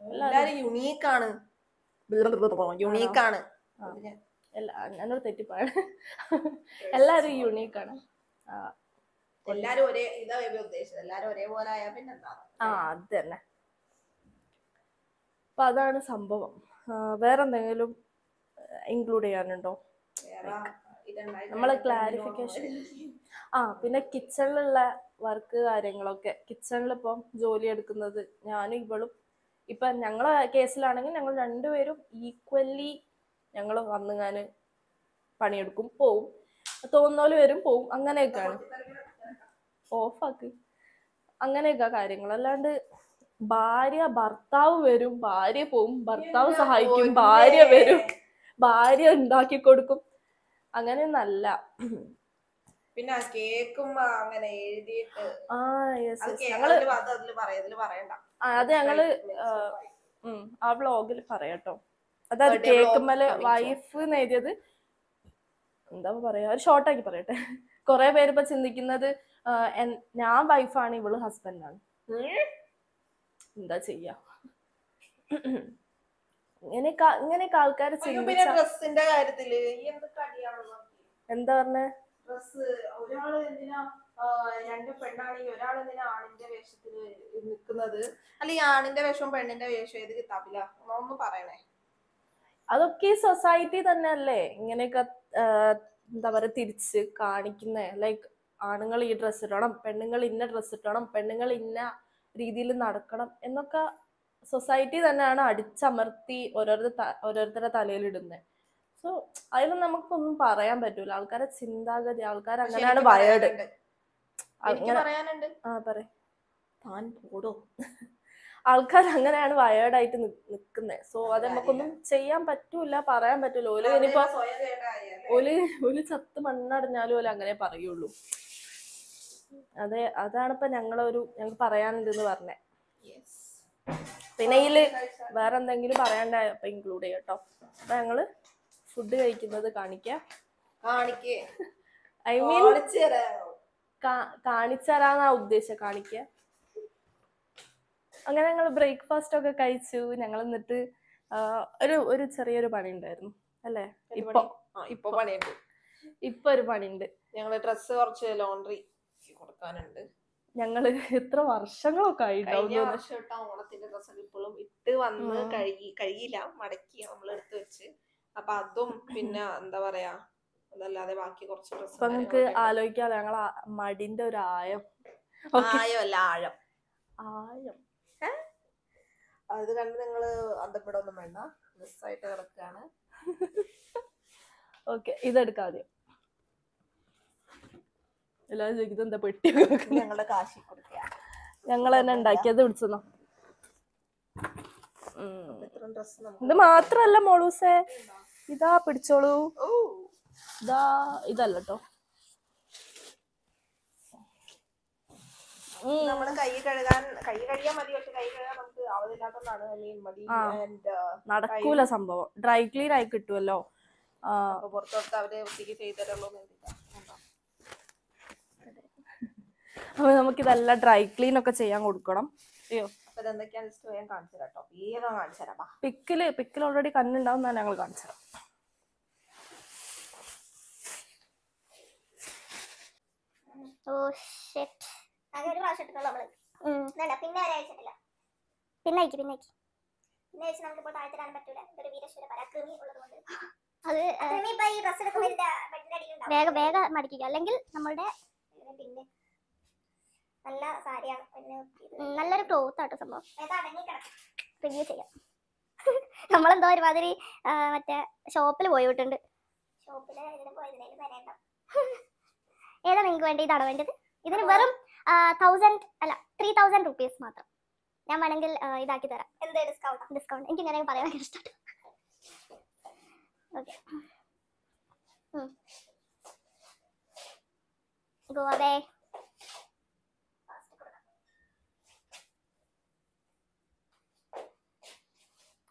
എല്ലാരും യുണീക്ക് ആണ്. യുണീക്ക് ആണ്. ഞാനൊരു തെറ്റിപ്പാണ് എല്ലാരും യുണീക്ക് ആണ്. എല്ലാരും ഒരേ ഇതാ ഉദ്ദേശിച്ചത്. എല്ലാരും ഒരേപോലെ ആയാൽ പിന്നെ എന്താ? ആ അത് തന്നെ അപ്പൊ അതാണ് സംഭവം. വേറെന്തെങ്കിലും ഇൻക്ലൂഡ് ചെയ്യാനുണ്ടോ? നമ്മൾ ക്ലാരിഫിക്കേഷൻ ആ പിന്നെ കിച്ചണിലുള്ള വർക്ക് കാര്യങ്ങളൊക്കെ. കിച്ചണിൽ ഇപ്പം ജോലി എടുക്കുന്നത് ഞാനും ഇവളും. ഇപ്പൊ ഞങ്ങളെ കേസിലാണെങ്കിൽ ഞങ്ങൾ രണ്ടുപേരും ഈക്വല്ലി ഞങ്ങൾ വന്നുങ്ങാന് പണിയെടുക്കും പോവും. തോന്നുന്നോൽ വരും പോവും. അങ്ങനെയൊക്കെയാണ്. ഓഫാക്ക് അങ്ങനെയൊക്കെ കാര്യങ്ങൾ അല്ലാണ്ട് ഭാര്യ ഭർത്താവ് വരും ഭാര്യ പോവും ഭർത്താവ് സഹായിക്കും ഭാര്യ വരും ഭാര്യ ഉണ്ടാക്കി കൊടുക്കും. അങ്ങനെയൊന്നല്ല പിന്നെ ആ കേക്കും അങ്ങനെ എഴുതിയിട്ട് ആ യെസ് ഞങ്ങൾ പറയണ്ട. ആ, അത് ഞങ്ങൾ ആ. വ്ളോഗിൽ പറയാട്ടോ അതായത് കേക്കുമ്മൽ വൈഫ് എഴുതിയത് എന്താ പറയാ ഒരു ഷോർട്ടാക്കി പറയട്ടെ. കുറെ പേര് ഇപ്പൊ ചിന്തിക്കുന്നത് ഞാൻ വൈഫാണ് ഇവൾ ഹസ്ബൻഡാണ് എന്താ ചെയ്യാ? ഇങ്ങനെയൊക്കെ ഇങ്ങനെയൊക്കെ ആൾക്കാർ ഡ്രസ്സിന്റെ കാര്യത്തിൽ എന്ത് പറഞ്ഞേ? ഡ്രസ് ഒരാൾ എന്തിനാ ആ, രണ്ട് പെണ്ണാണെങ്കിൽ ഒരാൾ എന്തിനാ ആണിന്റെ വേഷത്തിൽ നിൽക്കുന്നത് അല്ല ഈ ആണിന്റെ വേഷവും പെണ്ണിന്റെ വേഷവും ഏത് കിതാബില? ഒന്ന് പറയണേ. അതൊക്കെ ഈ സൊസൈറ്റി തന്നെയല്ലേ? ഇങ്ങനെയൊക്കെ ആ, എന്താ പറയാ തിരിച്ച് കാണിക്കുന്നേ. ലൈക്ക് ആണുങ്ങൾ ഈ ഡ്രസ്സ് ഇടണം പെണ്ണുങ്ങൾ ഇന്ന ഡ്രസ്സ് ഇടണം പെണ്ണുങ്ങൾ ഇന്ന രീതിയിൽ നടക്കണം എന്നൊക്കെ സൊസൈറ്റി തന്നെയാണ് അടിച്ചമർത്തി ഓരോരുത്തർ ഓരോരുത്തരുടെ തലയിലിടുന്നത് സോ അതിൽ നമുക്കൊന്നും പറയാൻ പറ്റൂല. ആൾക്കാരെ ചിന്താഗതി ആൾക്കാർ അങ്ങനെയാണ് വയേർഡ് പറയാനുണ്ട്. ആ പറ താൻ പോടോ. ആൾക്കാർ അങ്ങനെയാണ് വയേർഡായിട്ട് നിൽക്കുന്നത് സോ അത് നമുക്കൊന്നും ചെയ്യാൻ പറ്റൂല പറയാൻ പറ്റൂല. ഓൽ ഇനിയിപ്പോ? ഓൽ ഓൽ ചത്ത് മണ്ണടഞ്ഞാലും ഓൽ അങ്ങനെ പറയുള്ളൂ. അതെ അതാണ് ഇപ്പൊ ഞങ്ങളൊരു ഞങ്ങൾ പറയാനുണ്ടെന്ന് പറഞ്ഞേ. പിന്നെ ഇതിൽ വേറെ എന്തെങ്കിലും പറയാണ്ടായ അപ്പൊ ഇൻക്ലൂഡ് ചെയ്യട്ടോ അപ്പൊ ഞങ്ങൾ ഫുഡ് കഴിക്കുന്നത് കാണിക്കാം. I mean? കാണിച്ചരാന്നാ ഉദ്ദേശം കാണിക്ക. അങ്ങനെ ഞങ്ങൾ ബ്രേക്ക്ഫാസ്റ്റ് ഒക്കെ കഴിച്ചു. ഞങ്ങൾ എന്നിട്ട് ഒരു ഒരു ചെറിയൊരു പണി ഉണ്ടായിരുന്നു അല്ലേ ഇപ്പൊ ഇപ്പൊ പണിയുണ്ട്. ഇപ്പൊ ഒരു പണിയുണ്ട്. ഞങ്ങൾ ഡ്രസ്സ് കുറച്ച് ലോണ്ടറി കൊടുക്കാനുണ്ട്. ഞങ്ങൾ എത്ര വർഷങ്ങളൊക്കെ കഴിഞ്ഞ ആയിട്ടുണ്ടാവും വർഷം ഇട്ട ഓണത്തിന്റെ ഡ്രസ്സൊക്കെ ഇപ്പോഴും ഇട്ട് വന്ന്. കഴുകി കഴുകിയില്ല മടക്കി നമ്മൾ എടുത്ത് വെച്ച്. അപ്പൊ അതും പിന്നെ എന്താ പറയാ അതല്ലാതെ ബാക്കി കുറച്ച് ഡ്രസ്സ് ആലോചിക്കാതെ ഞങ്ങൾ മടിന്റെ ഒരു ആയം ആയമല്ല ആഴം ആയം അത് കണ്ട് നിങ്ങൾ അന്തപ്പെടൊന്നും വേണ്ട. മിസ്സായിട്ട് കിടക്കാണ്. ഓക്കെ ഇതെടുക്കാം ആദ്യം. എല്ലാവരും ചോദിക്കുന്നത് എന്താ പെട്ടി ഞങ്ങളുടെ കാശി കൊടുക്കുക ഞങ്ങൾ തന്നെ ഉണ്ടാക്കിയത് നമുക്ക് ഇത് മാത്രല്ല മോളൂസേ. ഇതാ പിടിച്ചോളൂ. ഇതാ ഇതല്ല കേട്ടോ നടക്കൂല സംഭവം. ഡ്രൈ ക്ലീൻ ആയി കിട്ടുമല്ലോ പുറത്തോട്ട് അവർ ചെയ്തരല്ലോ അപ്പൊ നമുക്ക് ഇതെല്ലാം ഡ്രൈ ക്ലീൻ ഒക്കെ ചെയ്യാൻ കൊടുക്കണം. അയ്യോ. പിക്കിൽ പിക്കിൽ ഓൾറെഡി കണ്ണുണ്ടാവും ഞങ്ങൾ കാണിച്ചു തരാം. പിന്നെ പിന്നെ അയക്കി പിന്നെ നമുക്ക് താഴത്തെ താഴ്ത്തിടാൻ പറ്റൂല. ഇതൊരു വീരശ്വര പരാക്രമി ഉള്ളതുകൊണ്ട്. അത് വേഗം വേഗം മടിക്കുക. അല്ലെങ്കിൽ നമ്മളുടെ പിന്നെ നല്ല സാരിയാണ് നല്ലൊരു ക്ലോത്ത് ആട്ടോ സംഭവം. റിവ്യൂ ചെയ്യാം. നമ്മളെന്തോ ഒരുമാതിരി മറ്റേ ഷോപ്പിൽ പോയിട്ടുണ്ട്. ഏതാ നിങ്ങൾക്ക് വേണ്ടി ഇതാണോ വേണ്ടത്? ഇതിന് വെറും തൗസൻഡ് അല്ല ത്രീ തൗസൻഡ് റുപ്പീസ് മാത്രം. ഞാൻ വേണമെങ്കിൽ ഇതാക്കി തരാം. എന്ത് ഡിസ്കൗണ്ട് ഡിസ്കൗണ്ട് എനിക്ക് ഇങ്ങനെ പറയാൻ ഇഷ്ടമാണ്. ഓക്കെ ഗോവേ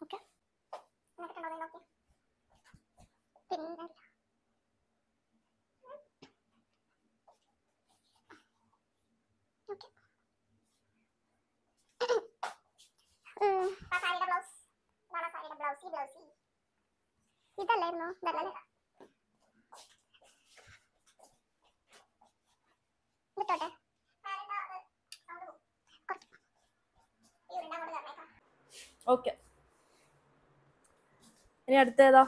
ഓക്കെ പിന്നെ ഇതല്ലായിരുന്നോ ഇതല്ലേ വിട്ടോട്ടെ ഓക്കെ ഇനി അടുത്തേതാ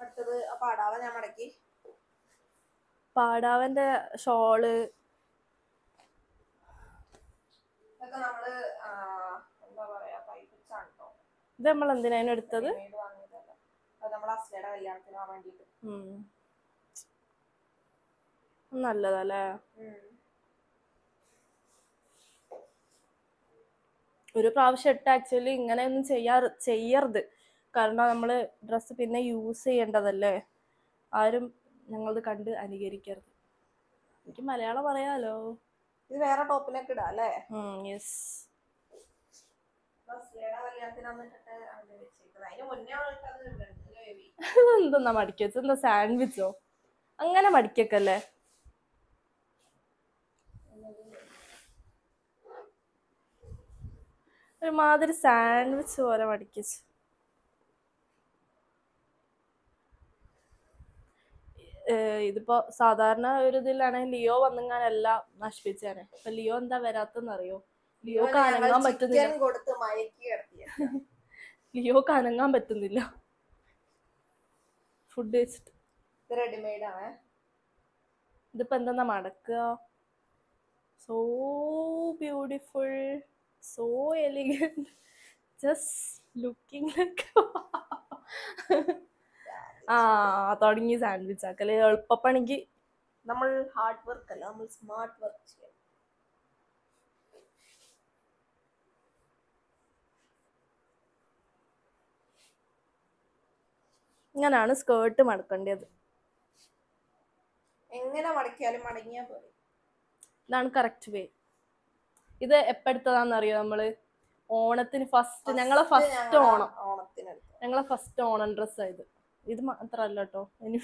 അടുത്തത് ആ പാടാവ ഞാൻ മടക്കി. പാടാവന്റെ ഷോൾ ഇതൊക്കെ നമ്മൾ ആ, എന്താ പറയാ തയ്പ്പിച്ചാണ് കേട്ടോ ഇത് നമ്മൾ എന്തിനാണ് എടുത്തത്. നല്ലതല്ലേ? ഒരു പ്രാവശ്യം ഇട്ട് ആക്ച്വലി ഇങ്ങനെയൊന്നും ചെയ്യാ ചെയ്യരുത്. കാരണം നമ്മൾ ഡ്രസ്സ് പിന്നെ യൂസ് ചെയ്യേണ്ടതല്ലേ? ആരും ഞങ്ങളത് കണ്ട് അനുകരിക്കരുത്. എനിക്ക് മലയാളം പറയാലോ? ഇത് വേറെ ടോപ്പിലൊക്കെ ഇടാം അല്ലേ? യെസ് അസ്ലയുടെ കല്യാണത്തിനാണ് ഇട്ടിട്ട് അങ്ങനെ വെച്ചേക്കുന്നത് അതിന് മുന്നേ അവൾക്ക് അത് ഇടുന്നുണ്ട് എന്തെന്നാ മടിക്കച്ച് എന്താ സാൻഡ്വിച്ചോ? അങ്ങനെ മടിക്കല്ലേ ഒരുമാതിരി സാൻഡ്വിച്ച് പോലെ മടിക്കച്ച് ഇതിപ്പോ സാധാരണ ഒരു ഇതിലാണെങ്കിൽ ലിയോ വന്നെങ്ങാനെല്ലാം നശിപ്പിച്ചാണ് ഇപ്പൊ ലിയോ എന്താ വരാത്തെന്നറിയോ ലിയോക്ക് കാനങ്ങാൻ പറ്റുന്നില്ല. കൊടുത്ത് മയക്കി ലിയോക്ക് അനങ്ങാൻ പറ്റുന്നില്ല. ഫുഡ് റെഡിമെയ്ഡ് ആണ്. ഇതിപ്പോ എന്താ മടക്കുക? So beautiful so elegant just looking ആ തുടങ്ങി സാൻഡ്വിച്ച് ആക്കൽ. എളുപ്പപ്പണിക്ക്. നമ്മൾ ഹാർഡ് വർക്ക് അല്ല നമ്മൾ സ്മാർട്ട് വർക്ക് ഇങ്ങനാണ് സ്കേർട്ട് മടക്കേണ്ടത്. എങ്ങനെ മടക്കിയാലും മടങ്ങിയാ പോലെ ഇതാണ് കറക്റ്റ് വേ ഇത് എപ്പെടുത്തതാന്നറിയോ നമ്മൾ? ഓണത്തിന് ഫസ്റ്റ് ഞങ്ങളെ ഫസ്റ്റ് ഓണം. ഓണത്തിന് ഞങ്ങളെ ഫസ്റ്റ് ഓണം ഡ്രസ് ആയത് ഇത്. മാത്രല്ല കേട്ടോ ഇനി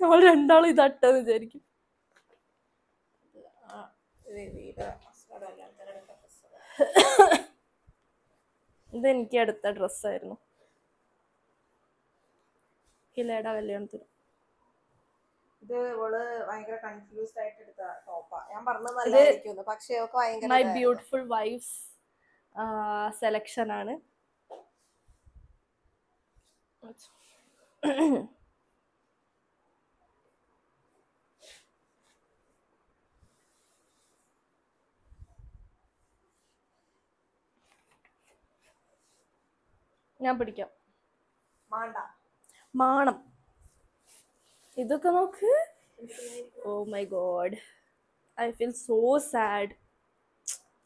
നമ്മൾ രണ്ടാളും ഇതട്ടെന്ന് വിചാരിക്കും. അടുത്ത ഇത് എനിക്ക് എടുത്ത ഡ്രസ്സായിരുന്നു ഹിലയുടെ കല്യാണത്തിന്. ഇത് ഇവൾ ഭയങ്കര കൺഫ്യൂസ്ഡ് ആയിട്ട് എടുത്ത ടോപ്പാ ഞാൻ പറഞ്ഞത് പക്ഷെ മൈ ബ്യൂട്ടിഫുൾ വൈഫ് സെലക്ഷൻ ആണ്. ഞാൻ പിടിക്കാം. മാണ്ട. മാണം. ഇതൊക്കെ നോക്ക്. ഓ my God I feel so sad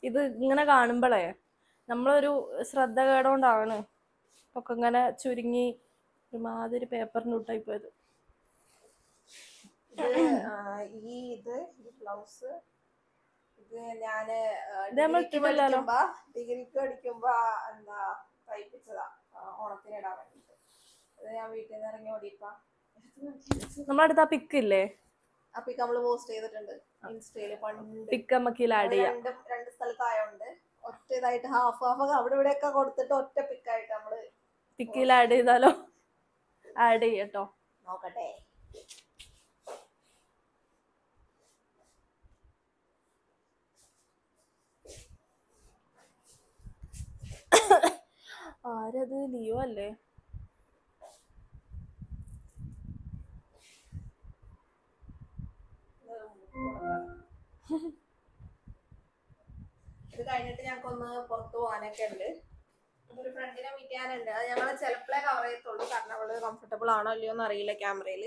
ഇത് ഇങ്ങനെ കാണുമ്പോഴേ നമ്മളൊരു ശ്രദ്ധ കേടോണ്ടാണ് ഒക്കെ ഇങ്ങനെ ചുരുങ്ങി ഒരുമാതിരി പേപ്പറിന് വിട്ടായി പോയത് ഈ ഇത് ഈ ബ്ലൗസ് ഇത് ഞാൻ ഡിഗ്രിക്ക്. പഠിക്കുമ്പോ എന്താ തയ്പ്പിച്ചതാ. ഓണത്തിന് ഇടാൻ ഇത് ഞാൻ വീട്ടിൽ നിന്ന് ഇറങ്ങി ഓടിയപ്പോ. നമ്മുടെ അടുത്ത് ആ പിക്ക് ഇല്ലേ? നമ്മൾ പോസ്റ്റ് ചെയ്തിട്ടുണ്ട്. ഇൻസ്റ്റയിൽ പണ്ട്. പിക്ക് നമുക്ക് ആഡ് ചെയ്യാം. രണ്ട് രണ്ട് സ്ഥലത്തായോണ്ട് ഒറ്റ ഇതായിട്ട് ഹാഫ് ഹാഫ് ഒക്കെ അവിടെ ഇവിടെ ഒക്കെ കൊടുത്തിട്ട് ഒറ്റ പിക്കായിട്ട് നമ്മൾ പിക്കിൽ ആഡ് ചെയ്താലോ? ആഡ് ചെയ്യട്ടോ. നോക്കട്ടെ. ആരത്? ലിയോ അല്ലേ? ഇത് കഴിഞ്ഞിട്ട് ഞങ്ങൾക്ക് ഒന്ന് പുറത്തു പോകാനൊക്കെ ഉണ്ട്. ഒരു ഫ്രണ്ടിനെ മീറ്റ് ചെയ്യാനുണ്ട്. അത് ഞങ്ങൾ ചിലപ്പോഴേ കവർ ചെയ്യത്തുള്ളൂ. കാരണം അവൾ കംഫർട്ടബിൾ ആണോ അല്ലയോ എന്ന് അറിയില്ല ക്യാമറയിൽ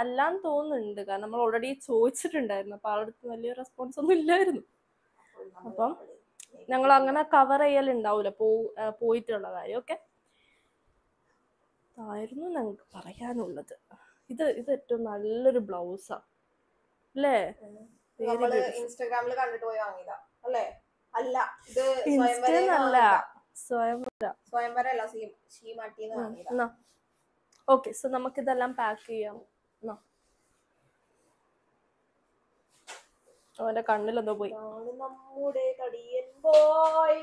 അല്ലാന്ന് തോന്നുന്നുണ്ട്. കാരണം നമ്മൾ ഓൾറെഡി ചോദിച്ചിട്ടുണ്ടായിരുന്നു. അപ്പൊ അവിടെ വലിയ റെസ്പോൺസ് ഒന്നും ഇല്ലായിരുന്നു. അപ്പം ഞങ്ങൾ അങ്ങനെ കവർ ചെയ്യലുണ്ടാവൂല. പോ പോയിട്ടുള്ള കാര്യം. ഓക്കെ ആയിരുന്നു ഞങ്ങൾക്ക് പറയാനുള്ളത്. ഇത് ഇത് ഏറ്റവും നല്ലൊരു ബ്ലൗസാണ് അല്ലേ? നമ്മൾ. ഇൻസ്റ്റാഗ്രാമിൽ കണ്ടിട്ട് പോയി വാങ്ങിയതാ. അല്ലേ? അല്ല ഇത് സ്വയംവരല്ല സ്വയം സ്വയംവര അല്ല സീ ഷീമാട്ടിന്ന് വാങ്ങിയതാ. ഓക്കെ സോ നമുക്കിതെല്ലാം പാക്ക് ചെയ്യാം. അവന്റെ കണ്ണിലെന്തോ പോയി. നമ്മുടെ തടിയൻ പോയി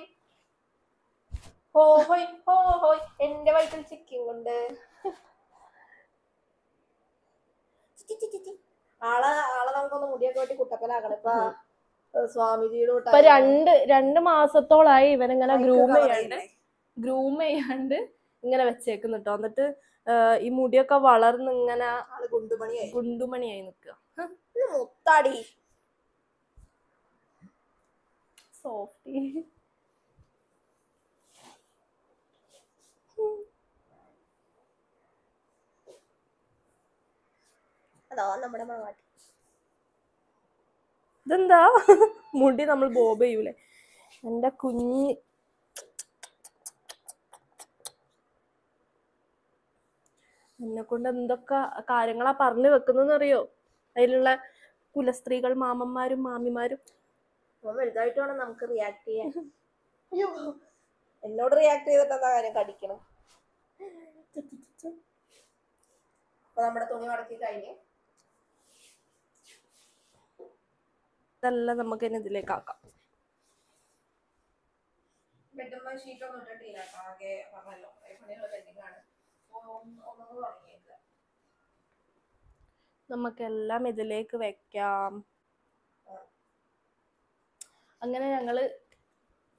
ഹോ ഹോയ് ഹോ ഹോയ് എന്റെ വയറ്റിൽ ചിക്കൻ ഉണ്ട്. ആളെ ആളെ നമുക്കൊന്ന് മുടിയൊക്കെ വെട്ടി കുട്ടപ്പനാക്കണം ഇപ്പൊ സ്വാമിജിയുടെ ഇപ്പൊ രണ്ട് രണ്ട് മാസത്തോളായി ഇവനിങ്ങനെ ഗ്രൂം ചെയ്യാണ്ട് ഗ്രൂം ചെയ്യാണ്ട് ഇങ്ങനെ വെച്ചേക്കുന്നു കേട്ടോ എന്നിട്ട് ഈ മുടിയൊക്കെ വളർന്ന് ഇങ്ങനെ ഗുണ്ടുമണിയായി. ഗുണ്ടുമണിയായി നിക്കുക മുത്താടി. സോഫ്റ്റി. അതോ നമ്മുടെ മാവാട്ടി. ഇതെന്താ? മുടി നമ്മൾ ബോബ് ചെയ്യൂലേ? എന്റെ കുഞ്ഞ്. എന്നെ കൊണ്ട് എന്തൊക്കെ കാര്യങ്ങളാ പറഞ്ഞു വെക്കുന്നതെന്ന് അറിയോ? അതിലുള്ള കുലസ്ത്രീകൾ മാമന്മാരും മാമിമാരും. വലുതായിട്ട് വേണം നമുക്ക് റിയാക്ട് ചെയ്യാൻ. എന്നോട് റിയാക്ട് ചെയ്തിട്ട് എന്താ കാര്യം? കടിക്കണം. അപ്പൊ നമ്മുടെ തുണി മടക്കി കഴിഞ്ഞ് ഇതെല്ലാം നമുക്ക് ഇനി ഇതിലേക്ക് ആക്കാം ബെഡുമ്മ ഷീറ്റ് ഒന്നും ഇട്ടിട്ടില്ല കേട്ടോ. ആകെ പറഞ്ഞല്ലോ കുറേ പണികൾ പെൻഡിങ് ആണ് നമുക്ക് ഒന്ന് ഒന്നും ആക്കാം നമുക്കെല്ലാം ഇതിലേക്ക് വെക്കാം. അങ്ങനെ ഞങ്ങൾ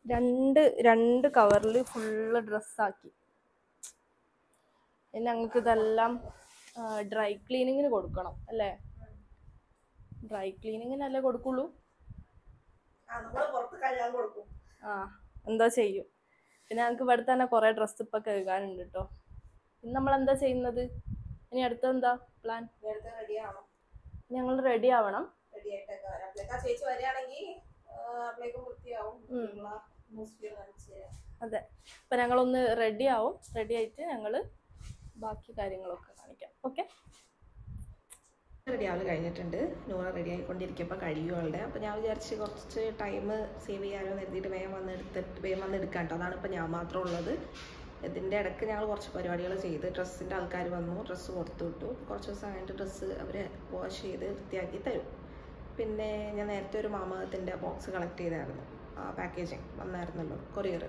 രണ്ട് രണ്ട് കവറിൽ ഫുള്ള് ഡ്രസ്സാക്കി. ഞങ്ങൾക്ക് ഇതെല്ലാം ഡ്രൈ ക്ലീനിങ്ങിന് കൊടുക്കണം അല്ലേ? ഡ്രൈ ക്ലീനിങ്ങിനല്ലേ കൊടുക്കുള്ളൂ? ആ എന്തോ ചെയ്യും? പിന്നെ ഞങ്ങൾക്ക് ഇവിടെ തന്നെ കുറേ ഡ്രസ്സ് ഇപ്പം കഴുകാനുണ്ട് കേട്ടോ ഇന്ന് നമ്മൾ എന്താ ചെയ്യുന്നത്? ഇനി അടുത്ത എന്താ പ്ലാൻ ഞങ്ങൾ റെഡി ആവണം. അതെ. അപ്പൊ ഞങ്ങളൊന്ന് റെഡി ആവും. റെഡി ആയിട്ട് ഞങ്ങൾ ബാക്കി കാര്യങ്ങളൊക്കെ കാണിക്കാം. ഓക്കെ റെഡി ആവൽ കഴിഞ്ഞിട്ടുണ്ട്. നൂറ് റെഡി ആയിക്കൊണ്ടിരിക്കുമ്പോൾ കഴിയുകളുടെ അപ്പോൾ ഞാൻ വിചാരിച്ച് കുറച്ച് ടൈം സേവ് ചെയ്യാനോ കരുതിയിട്ട് വേഗം വന്ന് എടുത്തിട്ട് വേഗം വന്ന് എടുക്കാം കേട്ടോ അതാണ് ഇപ്പോൾ ഞാൻ മാത്രം ഉള്ളത്. ഇതിന്റെ ഇടയ്ക്ക് ഞങ്ങൾ കുറച്ച് പരിപാടികൾ ചെയ്ത് ഡ്രസ്സിന്റെ ആൾക്കാർ വന്നു. ഡ്രസ്സ് കൊടുത്തു വിട്ടു. കുറച്ച് ദിവസം കഴിഞ്ഞിട്ട് ഡ്രസ്സ് അവർ വാഷ് ചെയ്ത് വൃത്തിയാക്കി തരും. പിന്നെ ഞാൻ നേരത്തെ ഒരു മാമകത്തിന്റെ ബോക്സ് കളക്ട് ചെയ്തായിരുന്നു. പാക്കേജിങ് വന്നായിരുന്നല്ലോ കൊറിയർ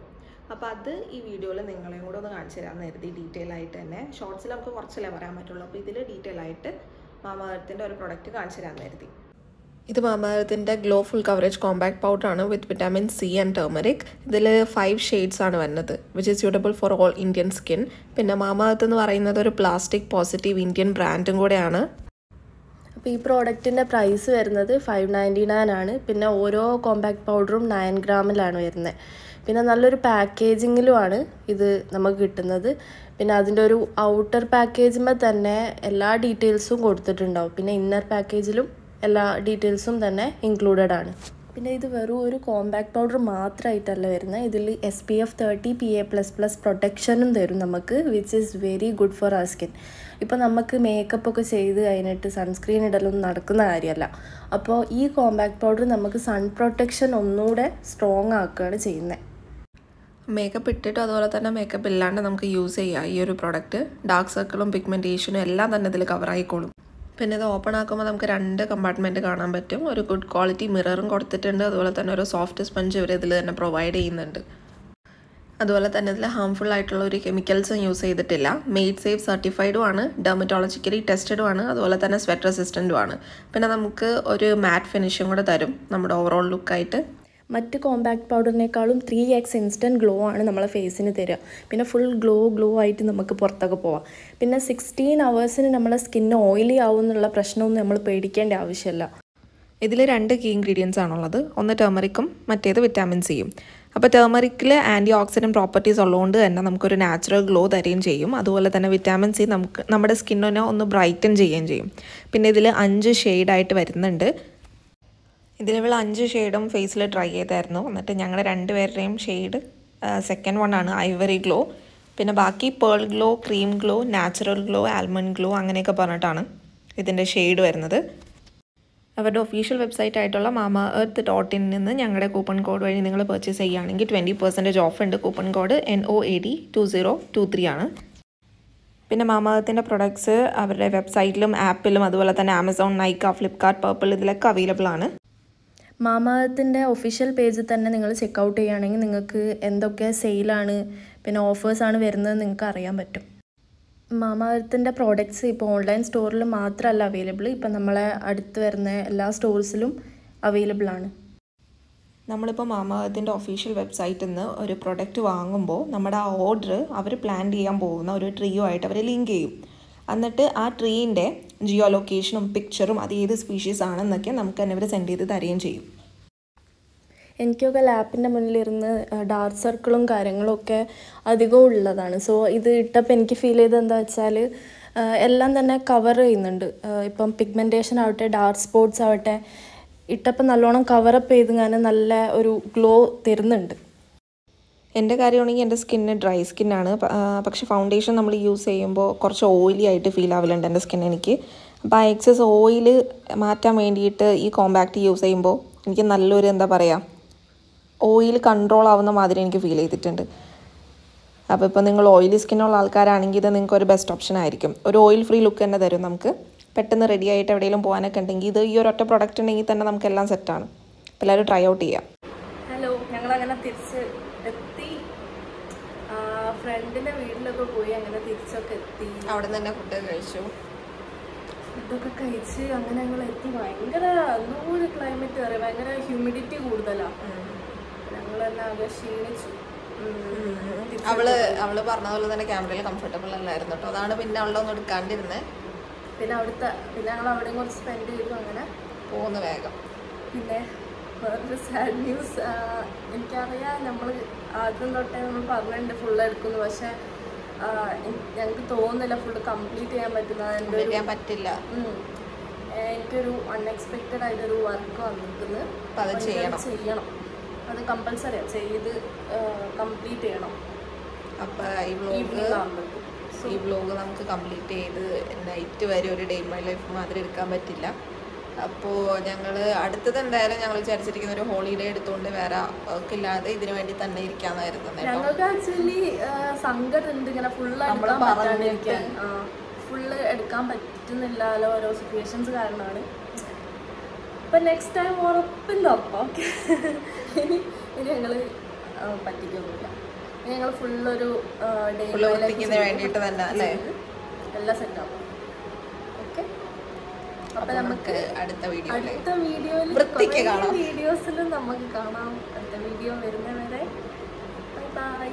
അപ്പോൾ അത് ഈ വീഡിയോയിൽ നിങ്ങളെയും കൂടെ ഒന്ന് കാണിച്ചു തരാമെന്ന് കരുതി ഡീറ്റെയിൽ ആയിട്ട് തന്നെ. ഷോർട്സിൽ നമുക്ക് കുറച്ചല്ലേ പറയാൻ പറ്റുള്ളൂ. അപ്പോൾ ഇതിൽ ഡീറ്റെയിൽ ആയിട്ട് മാമകത്തിന്റെ ഒരു പ്രൊഡക്റ്റ് കാണിച്ചു തരാമായിരുന്നു കരുതി. ഇത് മാമാരത്തിന്റെ ഗ്ലോ ഫുൾ കവറേജ് കോമ്പാക്ട് പൗഡറാണ് ആണ് with vitamin C and turmeric ഇതിൽ ഫൈവ് ഷെയ്ഡ്സ് ആണ് വരുന്നത് which is suitable for all Indian skin പിന്നെ മാമാരത്ത് എന്ന് പറയുന്നത് ഒരു പ്ലാസ്റ്റിക് പോസിറ്റീവ് ഇന്ത്യൻ ബ്രാൻഡും കൂടെയാണ്. അപ്പോൾ ഈ പ്രോഡക്റ്റിന്റെ പ്രൈസ് വരുന്നത് ഫൈവ് നയന്റി നയൻ ആണ്. പിന്നെ ഓരോ കോമ്പാക്ട് പൗഡറും നയൻ ഗ്രാമിലാണ് വരുന്നത്. പിന്നെ നല്ലൊരു പാക്കേജിങ്ങിലുമാണ് ഇത് നമുക്ക് കിട്ടുന്നത്. പിന്നെ അതിന്റെ ഒരു ഔട്ടർ പാക്കേജുമ്പോൾ തന്നെ എല്ലാ ഡീറ്റെയിൽസും കൊടുത്തിട്ടുണ്ടാവും. പിന്നെ ഇന്നർ പാക്കേജിലും എല്ലാ ഡീറ്റെയിൽസും തന്നെ ഇൻക്ലൂഡഡ് ആണ്. പിന്നെ ഇത് വെറും ഒരു കോമ്പാക്ട് പൗഡർ മാത്രമായിട്ടല്ല വരുന്നത്. ഇതിൽ S P F thirty P A plus plus പ്രൊട്ടക്ഷനും തരും നമുക്ക് which is very good for our skin ഇപ്പോൾ നമുക്ക് മേക്കപ്പ് ഒക്കെ ചെയ്ത് കഴിഞ്ഞിട്ട് സൺസ്ക്രീൻ ഇടലൊന്നും നടക്കുന്ന കാര്യമല്ല അപ്പോൾ ഈ കോമ്പാക്ട് പൗഡർ നമുക്ക് സൺ പ്രൊട്ടക്ഷൻ ഒന്നുകൂടെ സ്ട്രോങ് ആക്കുകയാണ് ചെയ്യുന്നത്. മേക്കപ്പ് ഇട്ടിട്ട് അതുപോലെ തന്നെ മേക്കപ്പ് ഇല്ലാണ്ട് നമുക്ക് യൂസ് ചെയ്യാം ഈ ഒരു പ്രോഡക്റ്റ് ഡാർക്ക് സർക്കിളും പിഗ്മെന്റേഷനും എല്ലാം തന്നെ ഇതിൽ കവറായിക്കോളും പിന്നെ ഇത് ഓപ്പൺ ആക്കുമ്പോൾ നമുക്ക് രണ്ട് കമ്പാർട്ട്മെന്റ് കാണാൻ പറ്റും. ഒരു ഗുഡ് ക്വാളിറ്റി മിററും കൊടുത്തിട്ടുണ്ട്. അതുപോലെ തന്നെ ഒരു സോഫ്റ്റ് സ്പഞ്ച് ഇവർ ഇതിൽ തന്നെ പ്രൊവൈഡ് ചെയ്യുന്നുണ്ട്. അതുപോലെ തന്നെ ഇതിൽ ഹാംഫുൾ ആയിട്ടുള്ള ഒരു കെമിക്കൽസും യൂസ് ചെയ്തിട്ടില്ല. മെയ്ഡ് സേഫ് സർട്ടിഫൈഡും ആണ്. ഡെർമറ്റോളജിക്കലി ടെസ്റ്റഡും ആണ്. അതുപോലെ തന്നെ സ്വെറ്റ് റെസിസ്റ്റന്റും ആണ്. പിന്നെ നമുക്ക് ഒരു മാറ്റ് ഫിനിഷും കൂടെ തരും. നമ്മുടെ ഓവറോൾ ലുക്കായിട്ട് മറ്റ് കോമ്പാക്ട് പൗഡറിനേക്കാളും ത്രീ എക്സ് ഇൻസ്റ്റന്റ് ഗ്ലോ ആണ് നമ്മളെ ഫേസിന് തരിക പിന്നെ ഫുൾ ഗ്ലോ ഗ്ലോ ആയിട്ട് നമുക്ക് പുറത്തൊക്കെ പോവാം. പിന്നെ സിക്സ്റ്റീൻ അവേഴ്സിന് നമ്മളെ സ്കിന്ന് ഓയിലി ആവും എന്നുള്ള പ്രശ്നമൊന്നും നമ്മൾ പേടിക്കേണ്ട ആവശ്യമില്ല. ഇതിൽ രണ്ട് കീ ഇൻഗ്രീഡിയൻസ് ആണുള്ളത്. ഒന്ന് ടേമറിക്കും മറ്റേത് വിറ്റാമിൻ സിയും അപ്പോൾ ടേമറിക്കിൽ ആന്റി ഓക്സിഡന്റ് പ്രോപ്പർട്ടീസ് ഉള്ളതുകൊണ്ട് തന്നെ നമുക്കൊരു നാച്ചുറൽ ഗ്ലോ തരുകയും ചെയ്യും. അതുപോലെ തന്നെ വിറ്റാമിൻ സി നമുക്ക് നമ്മുടെ സ്കിന്നിനെ ഒന്ന് ബ്രൈറ്റൻ ചെയ്യുകയും ചെയ്യും. പിന്നെ ഇതിൽ അഞ്ച് ഷെയ്ഡായിട്ട് വരുന്നുണ്ട്. ഇതിൽ ഇവൾ അഞ്ച് ഷെയ്ഡും ഫേസിൽ ട്രൈ ചെയ്തായിരുന്നു. എന്നിട്ട് ഞങ്ങളുടെ രണ്ടുപേരുടെയും ഷെയ്ഡ് സെക്കൻഡ് വൺ ആണ് ഐവറി ഗ്ലോ പിന്നെ ബാക്കി pearl glow cream glow natural glow almond glow അങ്ങനെയൊക്കെ പറഞ്ഞിട്ടാണ് ഇതിന്റെ ഷെയ്ഡ് വരുന്നത്. അവരുടെ ഒഫീഷ്യൽ വെബ്സൈറ്റ് ആയിട്ടുള്ള മാമ എർത്ത് ഡോട്ട് ഇൻ നിന്ന് ഞങ്ങളുടെ കൂപ്പൺ കോഡ് വഴി നിങ്ങൾ പർച്ചേസ് ചെയ്യുകയാണെങ്കിൽ ട്വന്റി പെർസെന്റേജ് ഓഫ് ഉണ്ട്. Coupon code N O A D two zero two three ആണ്. പിന്നെ മാമാകത്തിന്റെ പ്രൊഡക്ട്സ് അവരുടെ വെബ്സൈറ്റിലും ആപ്പിലും അതുപോലെ തന്നെ ആമസോൺ നൈക്ക ഫ്ലിപ്കാർട്ട് പർപ്പിൾ ഇതിലൊക്കെ അവൈലബിൾ ആണ്. മാമാകത്തിന്റെ ഒഫീഷ്യൽ പേജിൽ തന്നെ നിങ്ങൾ ചെക്കൗട്ട് ചെയ്യുകയാണെങ്കിൽ നിങ്ങൾക്ക് എന്തൊക്കെ സെയിലാണ് പിന്നെ ഓഫേഴ്സാണ് വരുന്നത് നിങ്ങൾക്ക് അറിയാൻ പറ്റും. മാമാകത്തിന്റെ പ്രോഡക്റ്റ്സ് ഇപ്പോൾ ഓൺലൈൻ സ്റ്റോറിൽ മാത്രമല്ല അവൈലബിൾ ഇപ്പം നമ്മളെ അടുത്ത് വരുന്ന എല്ലാ സ്റ്റോഴ്സിലും അവൈലബിൾ ആണ്. നമ്മളിപ്പോൾ മാമാകത്തിന്റെ ഒഫീഷ്യൽ വെബ്സൈറ്റിൽ നിന്ന് ഒരു പ്രൊഡക്റ്റ് വാങ്ങുമ്പോൾ നമ്മുടെ ആ ഓർഡർ അവർ പ്ലാൻ ചെയ്യാൻ പോകുന്ന ഒരു ട്രീയോ ആയിട്ട് അവർ ലിങ്ക് ചെയ്യും. എന്നിട്ട് ആ ട്രീന്റെ ജിയോ ലൊക്കേഷനും പിക്ചറും അത് ഏത് സ്പീഷീസ് ആണെന്നൊക്കെ നമുക്ക് തന്നെ ഇവർ സെൻഡ് ചെയ്ത് തരുകയും ചെയ്യും. എനിക്കൊക്കെ ലാപ്പിന്റെ മുന്നിലിരുന്ന് ഡാർക്ക് സർക്കിളും കാര്യങ്ങളും ഒക്കെ അധികം ഉള്ളതാണ്. സോ ഇത് ഇട്ടപ്പോൾ എനിക്ക് ഫീൽ ചെയ്തത് എന്താ വെച്ചാൽ എല്ലാം തന്നെ കവർ ചെയ്യുന്നുണ്ട്. ഇപ്പം പിഗ്മെന്റേഷൻ ആവട്ടെ ഡാർക്ക് സ്പോട്ട്സ് ആവട്ടെ ഇട്ടപ്പോൾ നല്ലോണം കവറപ്പ് ചെയ്ത് നല്ല ഒരു ഗ്ലോ തരുന്നുണ്ട്. എന്റെ കാര്യമാണെങ്കിൽ എന്റെ സ്കിന്ന് ഡ്രൈ സ്കിന്നാണ് പക്ഷേ ഫൗണ്ടേഷൻ നമ്മൾ യൂസ് ചെയ്യുമ്പോൾ കുറച്ച് ഓയിലി ആയിട്ട് ഫീൽ ആവലുണ്ട് എന്റെ സ്കിൻ എനിക്ക്. അപ്പോൾ ആ എക്സസ് ഓയിൽ മാറ്റാൻ വേണ്ടിയിട്ട് ഈ കോമ്പാക്റ്റ് യൂസ് ചെയ്യുമ്പോൾ എനിക്ക് നല്ലൊരു എന്താ പറയുക ഓയിൽ കൺട്രോൾ ആവുന്ന മാതിരി എനിക്ക് ഫീൽ ചെയ്തിട്ടുണ്ട്. അപ്പോൾ ഇപ്പോൾ നിങ്ങൾ ഓയിലി സ്കിന്നുള്ള ആൾക്കാരാണെങ്കിൽ ഇത് നിങ്ങൾക്ക് ഒരു ബെസ്റ്റ് ഓപ്ഷൻ ആയിരിക്കും. ഒരു ഓയിൽ ഫ്രീ ലുക്ക് തന്നെ തരും നമുക്ക്. പെട്ടെന്ന് റെഡി ആയിട്ട് എവിടെയെങ്കിലും പോകാനൊക്കെ ഉണ്ടെങ്കിൽ ഇത് ഈ ഒരൊറ്റ പ്രൊഡക്റ്റ് ഉണ്ടെങ്കിൽ തന്നെ നമുക്കെല്ലാം സെറ്റാണ് അപ്പോൾ എല്ലാവരും ട്രൈ ഔട്ട് ചെയ്യാം. ഹലോ ഞങ്ങളങ്ങനെ തിരിച്ച് ഫ്രണ്ടിന്റെ വീട്ടിലൊക്കെ പോയി അങ്ങനെ തിരിച്ചൊക്കെ എത്തി. അവിടെ തന്നെ ഫുഡ് കഴിച്ചു. ഫുഡൊക്കെ കഴിച്ച് അങ്ങനെ ഞങ്ങൾ എത്തി. ഭയങ്കര നൂറ് ക്ലൈമറ്റ് അറിയാം ഭയങ്കര ഹ്യൂമിഡിറ്റി കൂടുതലാണ് ഞങ്ങൾ തന്നെ ആകെ ക്ഷീണിച്ചു. അവൾ അവൾ പറഞ്ഞ പോലെ തന്നെ ക്യാമറയിൽ കംഫർട്ടബിൾ അല്ലായിരുന്നു കേട്ടോ അതാണ് പിന്നെ അവളെ ഒന്നും എടുക്കാണ്ടിരുന്നത് പിന്നെ അവിടുത്തെ പിന്നെ ഞങ്ങൾ അവിടെയും കുറച്ച് സ്പെൻഡ് ചെയ്തു അങ്ങനെ പോകുന്നു വേഗം. പിന്നെ വേറൊരു സാഡ് ന്യൂസ് എനിക്കറിയാം നമ്മൾ ആദ്യം തൊട്ടേ നമ്മൾ പറഞ്ഞിട്ടുണ്ട് ഫുൾ എടുക്കുന്നു. പക്ഷെ ഞങ്ങൾക്ക് തോന്നുന്നില്ല ഫുള്ള് കംപ്ലീറ്റ് ചെയ്യാൻ ചെയ്യാൻ പറ്റില്ല. എനിക്കൊരു അൺഎക്സ്പെക്റ്റഡ് ആയിട്ടൊരു വർക്ക് വന്നിരിക്കുന്നത് ചെയ്യണം. ചെയ്യണം. അത് കമ്പൽസറി ചെയ്ത് കംപ്ലീറ്റ് ചെയ്യണം. അപ്പൊ ഈ വ്ലോഗ് നമുക്ക് കംപ്ലീറ്റ് ചെയ്ത് നൈറ്റ് വരെ ഒരു ഡേ മൈ ലൈഫ് മാത്രം എടുക്കാൻ പറ്റില്ല. അപ്പോൾ ഞങ്ങൾ അടുത്തത് എന്തായാലും ഞങ്ങൾ വിചാരിച്ചിരിക്കുന്ന ഒരു ഹോളിഡേ എടുത്തുകൊണ്ട് വേറെ ഇല്ലാതെ ഇതിനു വേണ്ടി തന്നെ ഇരിക്കാന്നായിരുന്നു ഞങ്ങൾ ഞങ്ങൾക്ക് ആക്ച്വലി സങ്കടം ഉണ്ട്. ഇങ്ങനെ ഫുള്ള്. ഫുള്ള് എടുക്കാൻ പറ്റുന്നില്ലല്ലോ ഓരോ സിറ്റുവേഷൻസ് കാരണമാണ്. അപ്പൊ നെക്സ്റ്റ് ടൈം ഉറപ്പില്ല അപ്പം? ഓക്കെ ഇനി ആ, പറ്റിക്കൊന്നുമില്ല. ഞങ്ങൾ ഫുള്ളൊരു ഡേ വേണ്ടിയിട്ട് തന്നെ അല്ലേ? എല്ലാം സെറ്റ് ആവും ഓക്കെ അപ്പൊ നമുക്ക് അടുത്ത വീഡിയോ അടുത്ത വീഡിയോയിൽ വൃത്തിക്ക് കാണാം. വീഡിയോസിലും നമുക്ക് കാണാം. അടുത്ത വീഡിയോ വരുന്നവരെ. Bye bye.